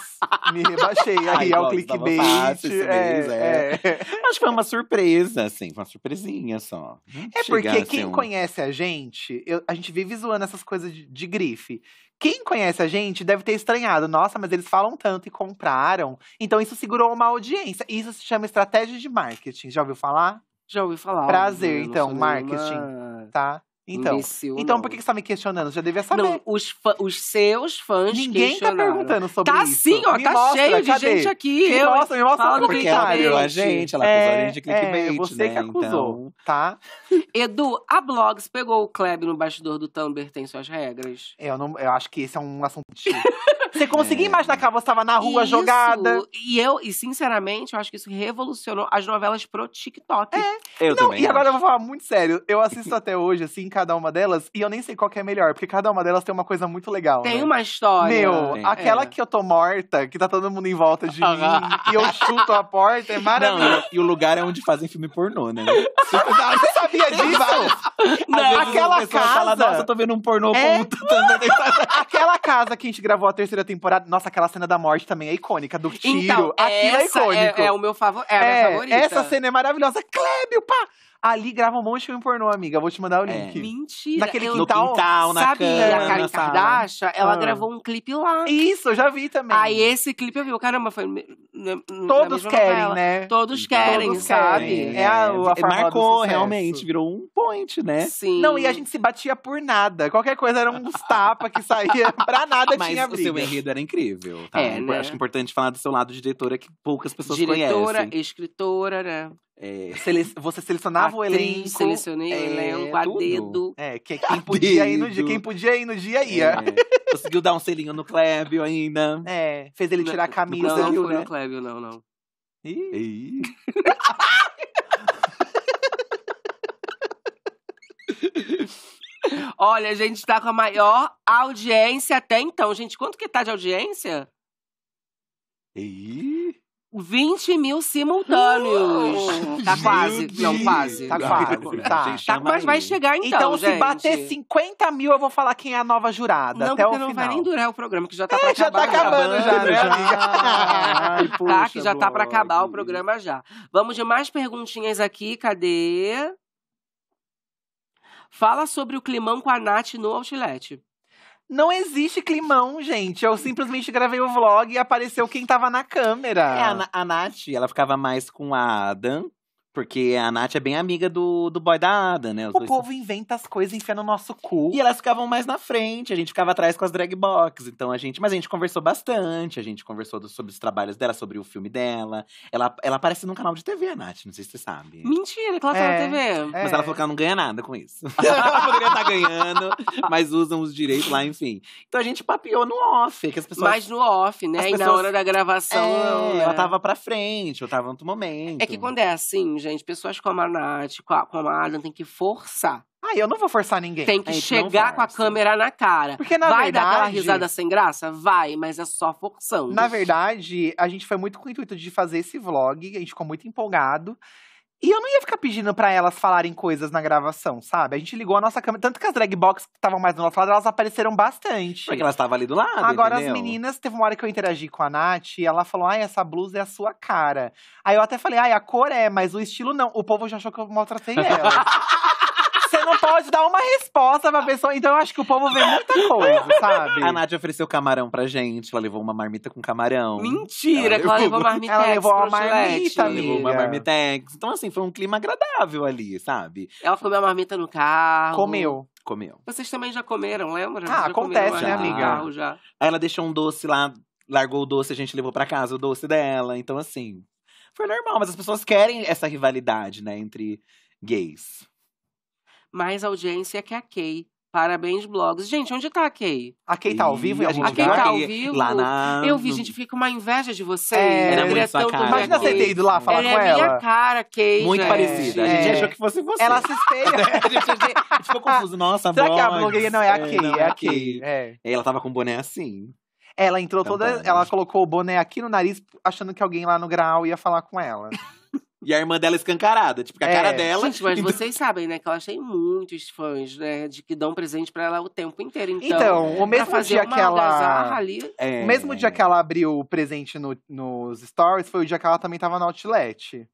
Me rebaixei Ai, aí ao blogs, clickbait. fácil esse mês, é, é. Acho que foi uma surpresa, assim. Foi uma surpresinha só. É porque quem um- conhece a gente, eu- a gente vive zoando essas coisas de, de grife. Quem conhece a gente deve ter estranhado. Nossa, mas eles falam tanto e compraram. Então isso segurou uma audiência. Isso se chama estratégia de marketing. Já ouviu falar? Já ouvi falar. Prazer, então, marketing. Tá? Então. imbecil, Então não. por que você tá me questionando? Você já devia saber. Não, os, fã- os seus fãs Ninguém tá perguntando sobre Tá isso. sim, ó, Me tá mostra, cheio de cadê? gente aqui. Me eu, mostra, me mostra Fala Porque ela comentário. acusou a gente, ela acusou a É, gente de clickbait, é, você né? que acusou, Então, tá? Edu, a Blogs pegou o Kleb no bastidor do Tumblr, tem suas regras? Eu, não, eu acho que esse é um assunto. Você conseguia É. imaginar que você tava na rua Isso, jogada? E eu, e sinceramente, eu acho que isso revolucionou as novelas pro TikTok. eu Não, também e agora eu acho. vou falar muito sério. Eu assisto até hoje, assim, cada uma delas, e eu nem sei qual que é melhor, porque cada uma delas tem uma coisa muito legal. Tem né? uma história. Meu, Tem. aquela É. que eu tô morta, que tá todo mundo em volta de mim, e eu chuto a porta, é Não, maravilhoso. e o lugar é onde fazem filme pornô, né? Você sabia disso? Não, aquela a pessoa fala, casa- nossa, eu tô vendo um pornô É. com tantã Aquela casa que a gente gravou a terceira temporada, nossa, aquela cena da morte também é icônica, do tiro. Então, Aquilo é essa icônico. é, é o meu favor, é a minha É, favorita. essa cena é maravilhosa. Clébio, pá! Ali grava um monte de filme pornô, amiga. Vou te mandar o É. link. Mentira. Naquele eu, No quintal, quintal, na Sabe cama, a Karen. Kardashian? Ela Ah. gravou um clipe lá. Isso, eu já vi também. Aí esse clipe eu vi. Caramba, foi. na- na Todos querem, novela. né? Todos querem, Todos sabe? querem. É a- a fórmula do marcou, realmente, virou um point, né? Sim. Não, e a gente se batia por nada. Qualquer coisa era uns tapa que saía. pra nada Mas tinha o briga. seu enredo era incrível, tá? É, né? Acho é importante falar do seu lado de diretora que poucas pessoas Diretora, conhecem. escritora, né? É, Sele- Você selecionava o Atriz, elenco. selecionei o é, elenco a tudo. dedo. É, que- quem podia ir no dia, Dedo. quem podia ir no dia ia. é, conseguiu dar um selinho no Clébio ainda. É, fez ele tirar a camisa, Não, não viu, foi né? no Clébio, não, não. Ih. Olha, a gente tá com a maior audiência até então. Gente, quanto que tá de audiência? Ih. 20 mil simultâneos. tá Meu quase. Não, Deus. quase. Tá Ai, quase, tá. gente, Tá, chama mas vai chegar então, Então, se gente. bater 50 mil, eu vou falar quem é a nova jurada. Não, até porque o não final. vai nem durar o programa, que já tá É, pra já acabar. tá acabando já, né, amiga? Ai, tá, que já tá pra acabar o programa já. Vamos de mais perguntinhas aqui, cadê? Fala sobre o climão com a Nath no Outlet. Não existe climão, gente. Eu simplesmente gravei o vlog e apareceu quem tava na câmera. É, a, a Nath, ela ficava mais com a Adam, porque a Nath é bem amiga do, do boy da Adam, né? Os O dois povo inventa as coisas e enfia no nosso cu. E elas ficavam mais na frente, a gente ficava atrás com as drag box. Então a gente. Mas a gente conversou bastante, a gente conversou do- sobre os trabalhos dela, sobre o filme dela. Ela, ela aparece num canal de TV, a Nath, não sei se você sabe. Mentira, que ela tá É. na TV. É. Mas ela falou que ela não ganha nada com isso. ela poderia estar ganhando, mas usam os direitos lá, enfim. Então a gente papiou no off, que as pessoas. Mas no off, né? As E na pessoas- hora da gravação. É, né? ela tava pra frente, eu tava em outro momento. É que quando é assim, gente, pessoas como a Nath, com a, como a Adam, tem que forçar. Ah, eu não vou forçar ninguém. Tem que não chegar com a câmera na cara. Porque, na Vai dar aquela verdade- risada sem graça? Vai, mas é só forçando. Na verdade, a gente foi muito com o intuito de fazer esse vlog, a gente ficou muito empolgado. E eu não ia ficar pedindo pra elas falarem coisas na gravação, sabe? A gente ligou a nossa câmera. Tanto que as drag box que estavam mais do nosso lado, elas apareceram bastante. Porque ela estava ali do lado. Agora, entendeu? as meninas, teve uma hora que eu interagi com a Nath e ela falou: ai, essa blusa é a sua cara. Aí eu até falei, ai, a cor é, mas o estilo não. O povo já achou que eu maltratei ela. Você não pode dar uma resposta pra pessoa. Então eu acho que o povo vê muita coisa, sabe? A Nath ofereceu camarão pra gente, ela levou uma marmita com camarão. Mentira, Ela que ela levou- marmitex Ela levou uma marmita, Ela levou uma marmitex. Então, assim, foi um clima agradável ali, sabe? Ela comeu a marmita no carro. Comeu. Comeu. Vocês também já comeram, lembra? Ah, já acontece, comeram né, amiga? carro já. Aí ela deixou um doce lá, largou o doce, a gente levou pra casa o doce dela. Então, assim, foi normal. Mas as pessoas querem essa rivalidade, né, entre gays. Mais audiência que a Kay. Parabéns, blogs. Gente, onde tá a Kay? A Kay tá ao vivo em a gente A Kay tá ao vivo? Lá na... Eu vi, gente, fica uma inveja de vocês. É, Era muito sua cara. Imagina a você ter ido lá falar Ela com é minha ela. cara, Kay. Muito gente. parecida. A gente É. achou que fosse você. Ela se espelha. a, gente, a a ficou confuso. Nossa, Será que a blogs. blogueirinha não é a Kay? não, É a Kay. É. Ela tava com um boné assim. Ela entrou Então toda. tá. Ela colocou o boné aqui no nariz, achando que alguém lá no grau ia falar com ela. E a irmã dela escancarada. Tipo, com a É. cara dela. Gente, mas Então- vocês sabem, né, que ela tem muitos fãs, né, de que dão presente pra ela o tempo inteiro. Então, Então, o pra mesmo fazer dia que ela. ali, É. O mesmo dia que ela abriu o presente no- nos stories foi o dia que ela também tava no outlet.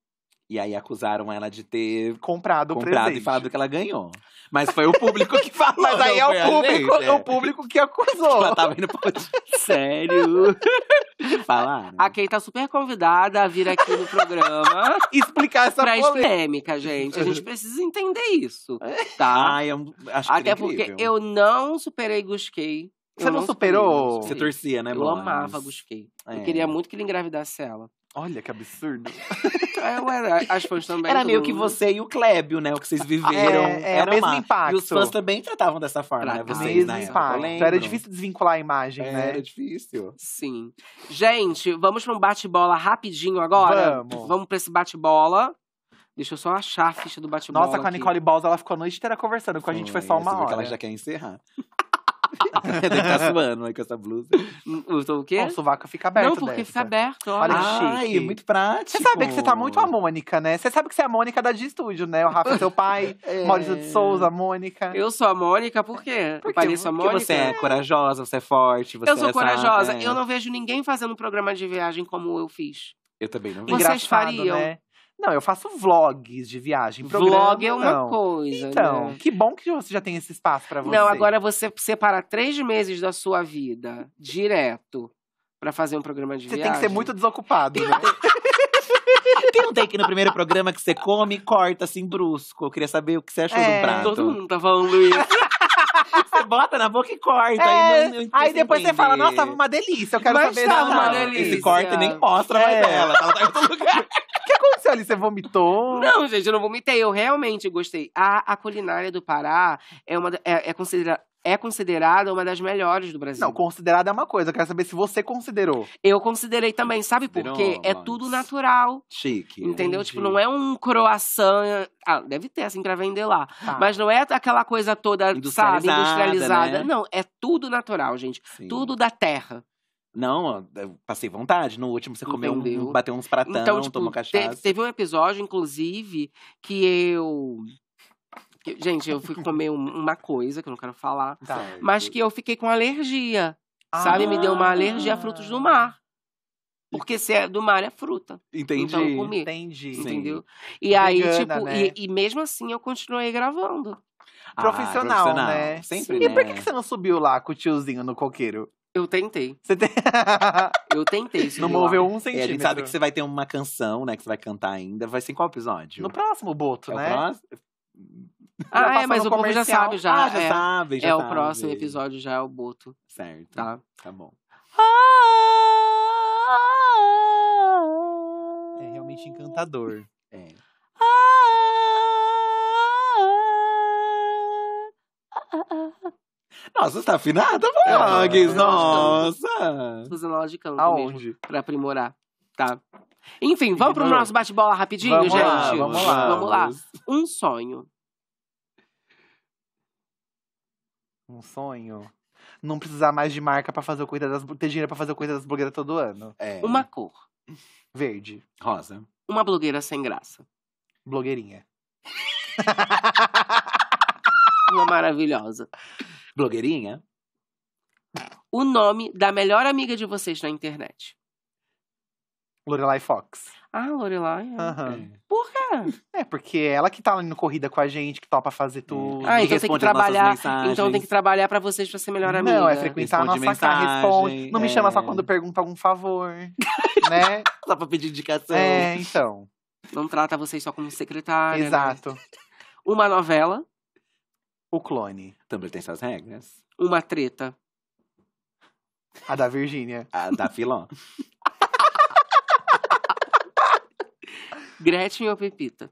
E aí acusaram ela de ter Comprado o comprado presente. e falado que ela ganhou. Mas foi o público que falou. Mas aí é não o público, gente, é. o público que acusou. Ela tava indo pra sério. falar. né? A Kay tá super convidada a vir aqui no programa Explicar essa pra polêmica. gente. A gente precisa entender isso, tá? Ai, eu acho que Até era porque eu não superei Gusquei. Você não superou? Você torcia, né, Eu amava Gusquei. Eu É. queria muito que ele engravidasse ela. Olha que absurdo. É, ué, as fãs também. Era meio que você e o Clébio, né? O que vocês viveram. É, é o era mesmo uma- impacto. E os fãs também tratavam dessa forma, Pra né? Vocês, mesmo eu impacto. lembro. Era difícil desvincular a imagem, É, né? Era difícil. Sim. Gente, vamos pra um bate-bola rapidinho agora? Vamos. Vamos pra esse bate-bola. Deixa eu só achar a ficha do bate-bola. Nossa, com a. Nicole Balls, ela ficou a noite inteira conversando. Com a gente foi só uma viu que hora. ela já quer encerrar. Deve estar suando aí com essa blusa. Hum, tô o quê? O sovaco fica aberto Não, porque dessa. fica aberto. Olha. Olha, Ai, chique. muito prático. Você sabe que você tá muito a Mônica, né? Você sabe que você é a Mônica da de estúdio, né? O Rafa é seu pai, É. Maurício de Souza, a Mônica. Eu sou a Mônica, por quê? Por eu pareço a Porque Mônica? você é corajosa, você é forte. Você Eu sou é, corajosa. sabe? Eu não vejo ninguém fazendo um programa de viagem como eu fiz. Eu também não vi. Vocês Engraçado, fariam? Né? Não, eu faço vlogs de viagem. Vlog é uma não. coisa. Então, né? que bom que você já tem esse espaço pra você. Não, agora você separa três meses da sua vida direto pra fazer um programa de Você viagem. tem que ser muito desocupado, né? Tem um take no primeiro programa que você come e corta assim brusco. Eu queria saber o que você achou É, do prato. Todo mundo tá falando isso. Você bota na boca e corta. É, aí, não, não Aí depois você fala, nossa, tava entender. uma delícia, eu quero Mas saber. tava não, uma delícia. Esse corte nem mostra mais É. dela. Ela tá em outro lugar. Aconteceu ali? Você vomitou? Não, gente, eu não vomitei. Eu realmente gostei. A, a culinária do Pará é, uma, é, é, considera- é considerada uma das melhores do Brasil. Não, considerado é uma coisa. Eu quero saber se você considerou. Eu considerei também, sabe por quê? É tudo natural. Chique. Entendeu? Entendi. Tipo, não é um croissant. Ah, deve ter assim pra vender lá. Tá. Mas não é aquela coisa toda, sabe, Industrializada, industrializada. né? Não, é tudo natural, gente. Sim. Tudo da terra. Não, passei vontade. No último você comeu, Entendeu? um, bateu uns pratão, então, tipo, tomou cachaça. teve um episódio, inclusive, que eu. que- gente, eu fui comer um- uma coisa que eu não quero falar. Tá. Mas que eu fiquei com alergia. Sabe? Me deu uma alergia a frutos do mar. Porque se é do mar, é fruta. Entendi. Então eu comi. Entendi. Sim. Entendeu? E aí, Vegana, tipo, né? e, e mesmo assim eu continuei gravando. Ah, Profissional, né? Sempre, E né? por que, que você não subiu lá com o tiozinho no coqueiro? Eu tentei. Você tem... Eu tentei. não moveu um É, a centímetro. gente sabe que você vai ter uma canção, né? Que você vai cantar ainda. Vai ser em qual episódio? No próximo boto, é né? o próximo? Ah, é, mas o povo já comercial. sabe já. ah, já é, sabe, já é o sabe. próximo episódio, já é o Boto, Certo. tá? Tá bom. É realmente encantador. É. Nossa, você tá afinada, Vlogs? É. Nossa! Fazendo aula de canto mesmo, Aonde? pra aprimorar, tá? Enfim, vamos pro nosso bate-bola rapidinho, Vamos gente? lá, vamos lá. Vamos lá. Um sonho. Um sonho. Não precisar mais de marca pra fazer o coisa das... Ter dinheiro pra fazer o coisa das blogueiras todo ano. É. Uma cor. Verde. Rosa. Uma blogueira sem graça. Blogueirinha. Uma maravilhosa. Blogueirinha? O nome da melhor amiga de vocês na internet. Lorelai Fox. Ah, Lorelai. é. É. Por quê? É, porque é ela que tá indo corrida com a gente, que topa fazer tudo. Ah, então tem que trabalhar. Então tem que trabalhar pra vocês pra ser melhor amiga. Não, é frequentar a Responde nossa casa, responde. Não me chama só é. quando pergunta algum favor. né? Só pra pedir indicação. É, então. Não trata vocês só como secretária. né? Exato. Uma novela, O clone. Tumblr tem suas regras. uma treta. A da Virgínia. A da Filó. Gretchen ou Pepita?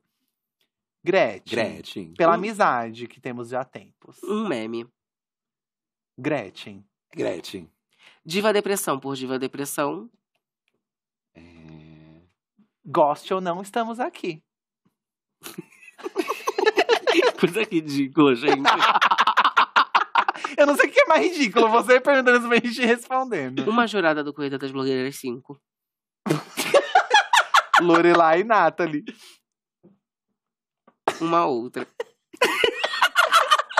Gretchen. Gretchen. Pela Hum. amizade que temos já há tempos. Um meme. Gretchen. Gretchen. Diva Depressão por Diva Depressão. É... Goste ou não, estamos aqui. Coisa ridícula, gente. Eu não sei o que é mais ridículo, você perguntando isso e a gente respondendo. Uma jurada do Corrida das Blogueiras 5. Lorelai e Nathalie. Uma outra.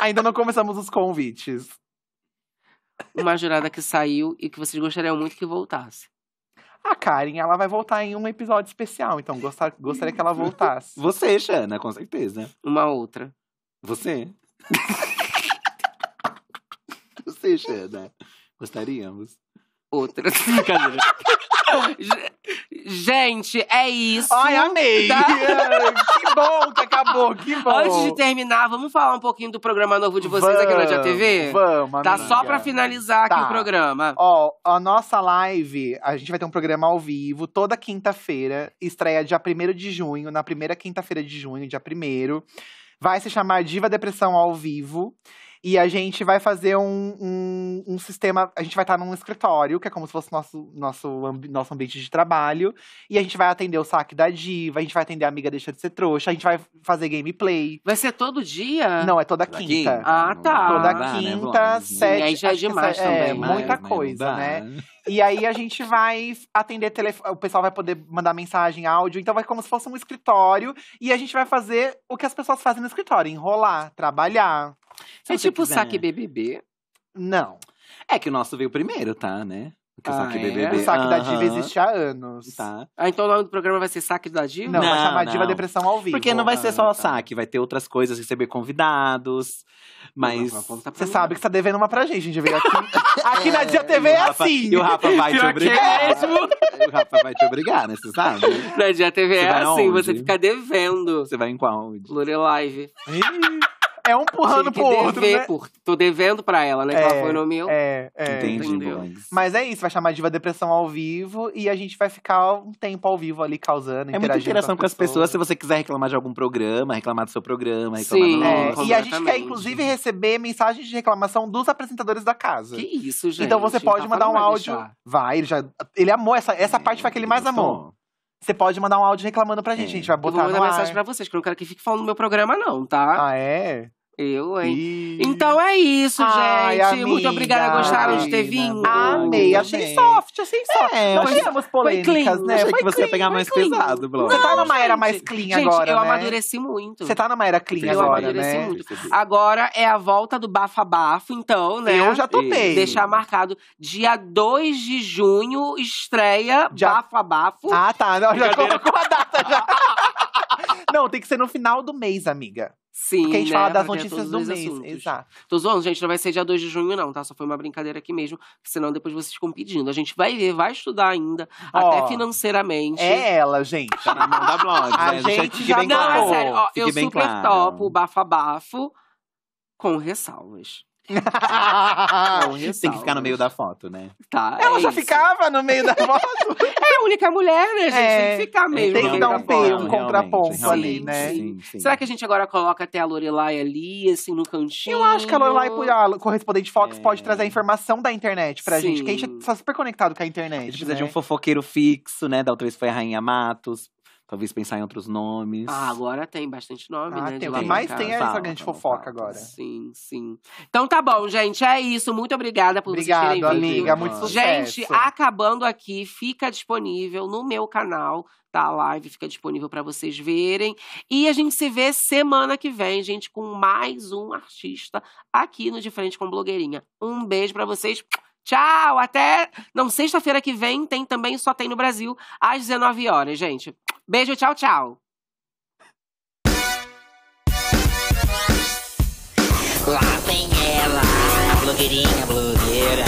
Ainda não começamos os convites. Uma jurada que saiu e que vocês gostariam muito que voltasse. A Karen, ela vai voltar em um episódio especial, então gostar, gostaria que ela voltasse. Você, Xana, com certeza. Uma outra. Você. Você, Xana. Gostaríamos. Outra. Brincadeira. Ge- Gente, é isso. Ai, amei! Tá? que bom que acabou, que bom! Antes de terminar, vamos falar um pouquinho do programa novo de vocês aqui na Dia TV? Vamos, Tá amiga. só pra finalizar aqui Tá. o programa. Ó, a nossa live, a gente vai ter um programa ao vivo toda quinta-feira. Estreia dia 1 de junho, na primeira quinta-feira de junho, dia 1 Vai se chamar Diva Depressão ao vivo. E a gente vai fazer um, um, um sistema. A gente vai estar num escritório, que é como se fosse nosso, nosso, ambi- nosso ambiente de trabalho. E a gente vai atender o saque da diva, a gente vai atender a amiga deixa de ser trouxa, a gente vai fazer gameplay. Vai ser todo dia? Não, é toda Toda quinta. quinta? Ah, tá. Toda dá, né, quinta, Vlogs? sete. E aí já é demais essa- É, também, né? muita Mas coisa, dá. né? E aí a gente vai atender telefone. O pessoal vai poder mandar mensagem, áudio. Então vai como se fosse um escritório. E a gente vai fazer o que as pessoas fazem no escritório: enrolar, trabalhar. É Se tipo quiser. saque BBB. Não. É que o nosso veio primeiro, tá, né? Porque o Ah, saque é? BBB. O saque da diva existe há anos. Tá. Ah, então o nome do programa vai ser Saque da Diva? Não, vai Não, chamar Diva não. Depressão ao vivo. Porque não vai ser só Ah, o tá. saque, vai ter outras coisas, receber convidados. Mas. Pra Você sabe que você tá devendo uma pra gente, a gente veio aqui. aqui na Dia TV o é Rafa- assim. E o Rafa vai te que é obrigar. mesmo. o Rafa vai te obrigar, né? Você sabe? Na Dia TV Você é vai assim, aonde? você fica devendo. Você vai em qual? Lorelive. É um empurrando pro outro, dever né? por- Tô devendo pra ela, né? Que ela foi no meu. É, é. Entendi, entendeu? Mas é isso, vai chamar Diva Depressão ao vivo e a gente vai ficar um tempo ao vivo ali causando, É muita interação com as pessoas. Se você quiser reclamar de algum programa, reclamar do seu programa, reclamar Sim. do É, nosso. e a gente quer, inclusive, receber mensagens de reclamação dos apresentadores da casa. Que isso, gente. então você pode Rafa mandar um áudio. deixar. Vai, ele já. Ele amou essa, essa parte foi a que ele mais amou. Você pode mandar um áudio reclamando pra gente. É. A gente vai Eu vou botar mandar mensagem pra vocês, que eu não quero que fique falando no meu programa, não, tá? Ah, é? Eu, hein? Ih. Então é isso, Ai, gente. Muito amiga. obrigada. Gostaram de ter Amiga, vindo? Amei, Eu achei amei. soft, achei soft. É, eu Não achei- tínhamos foi polêmicas, clean. né? Achei Foi que você ia clean, pegar foi mais clean. pesado, Blog. Você tá numa era gente. mais clean Gente, agora, eu né? amadureci muito. Você tá numa era clean Eu agora, amadureci né? muito. Agora é a volta do bafo-bafo, então, né? Eu já topei. Deixar marcado dia 2 de junho, estreia Já- Bafo a Bafo. Ah, tá. Não, já colocou a data já. Não, tem que ser no final do mês, amiga. Sim, Porque a gente né? fala das ter notícias todos do mês. assuntos. Exato. Tô zoando, gente, não vai ser dia 2 de junho, não, tá? Só foi uma brincadeira aqui mesmo, porque senão depois vocês ficam pedindo. A gente vai ver, vai estudar ainda, Ó, até financeiramente. É ela, gente. Tá na mão da blog. A né? gente já bem Não, claro. é claro. sério, ó, Fique eu super claro. topo bafo a bafo com ressalvas. Tem que ficar no meio da foto, né? Tá, Ela é já isso. ficava no meio da foto. É a única mulher, né, gente? É, tem que ficar mesmo. tem que meio dar da um peso, um contraponto realmente, ali, né? Sim, sim. Será que a gente agora coloca até a Lorelai ali, assim, no cantinho? Eu acho que a Lorelai, a correspondente Fox, É. pode trazer a informação da internet pra Sim. gente. Que a gente tá super conectado com a A internet. gente precisa né? de um fofoqueiro fixo, né? Da outra vez foi a Rainha Matos. Talvez pensar em outros nomes. Ah, agora tem bastante nome, Ah, né? tem. cá. tem é Fala, essa grande fala, fofoca fala. agora. Sim, sim. Então tá bom, gente. É isso. Muito obrigada por Obrigado, vocês terem vindo. amiga. Muito sucesso. Gente, acabando aqui, fica disponível no meu canal, tá? A live fica disponível pra vocês verem. E a gente se vê semana que vem, gente, com mais um artista aqui no De Frente com Blogueirinha. Um beijo pra vocês. Tchau, até. Não, sexta-feira que vem tem também, só tem no Brasil, às 19 horas, gente. Beijo, tchau, tchau. Lá vem ela, blogueirinha blogueira.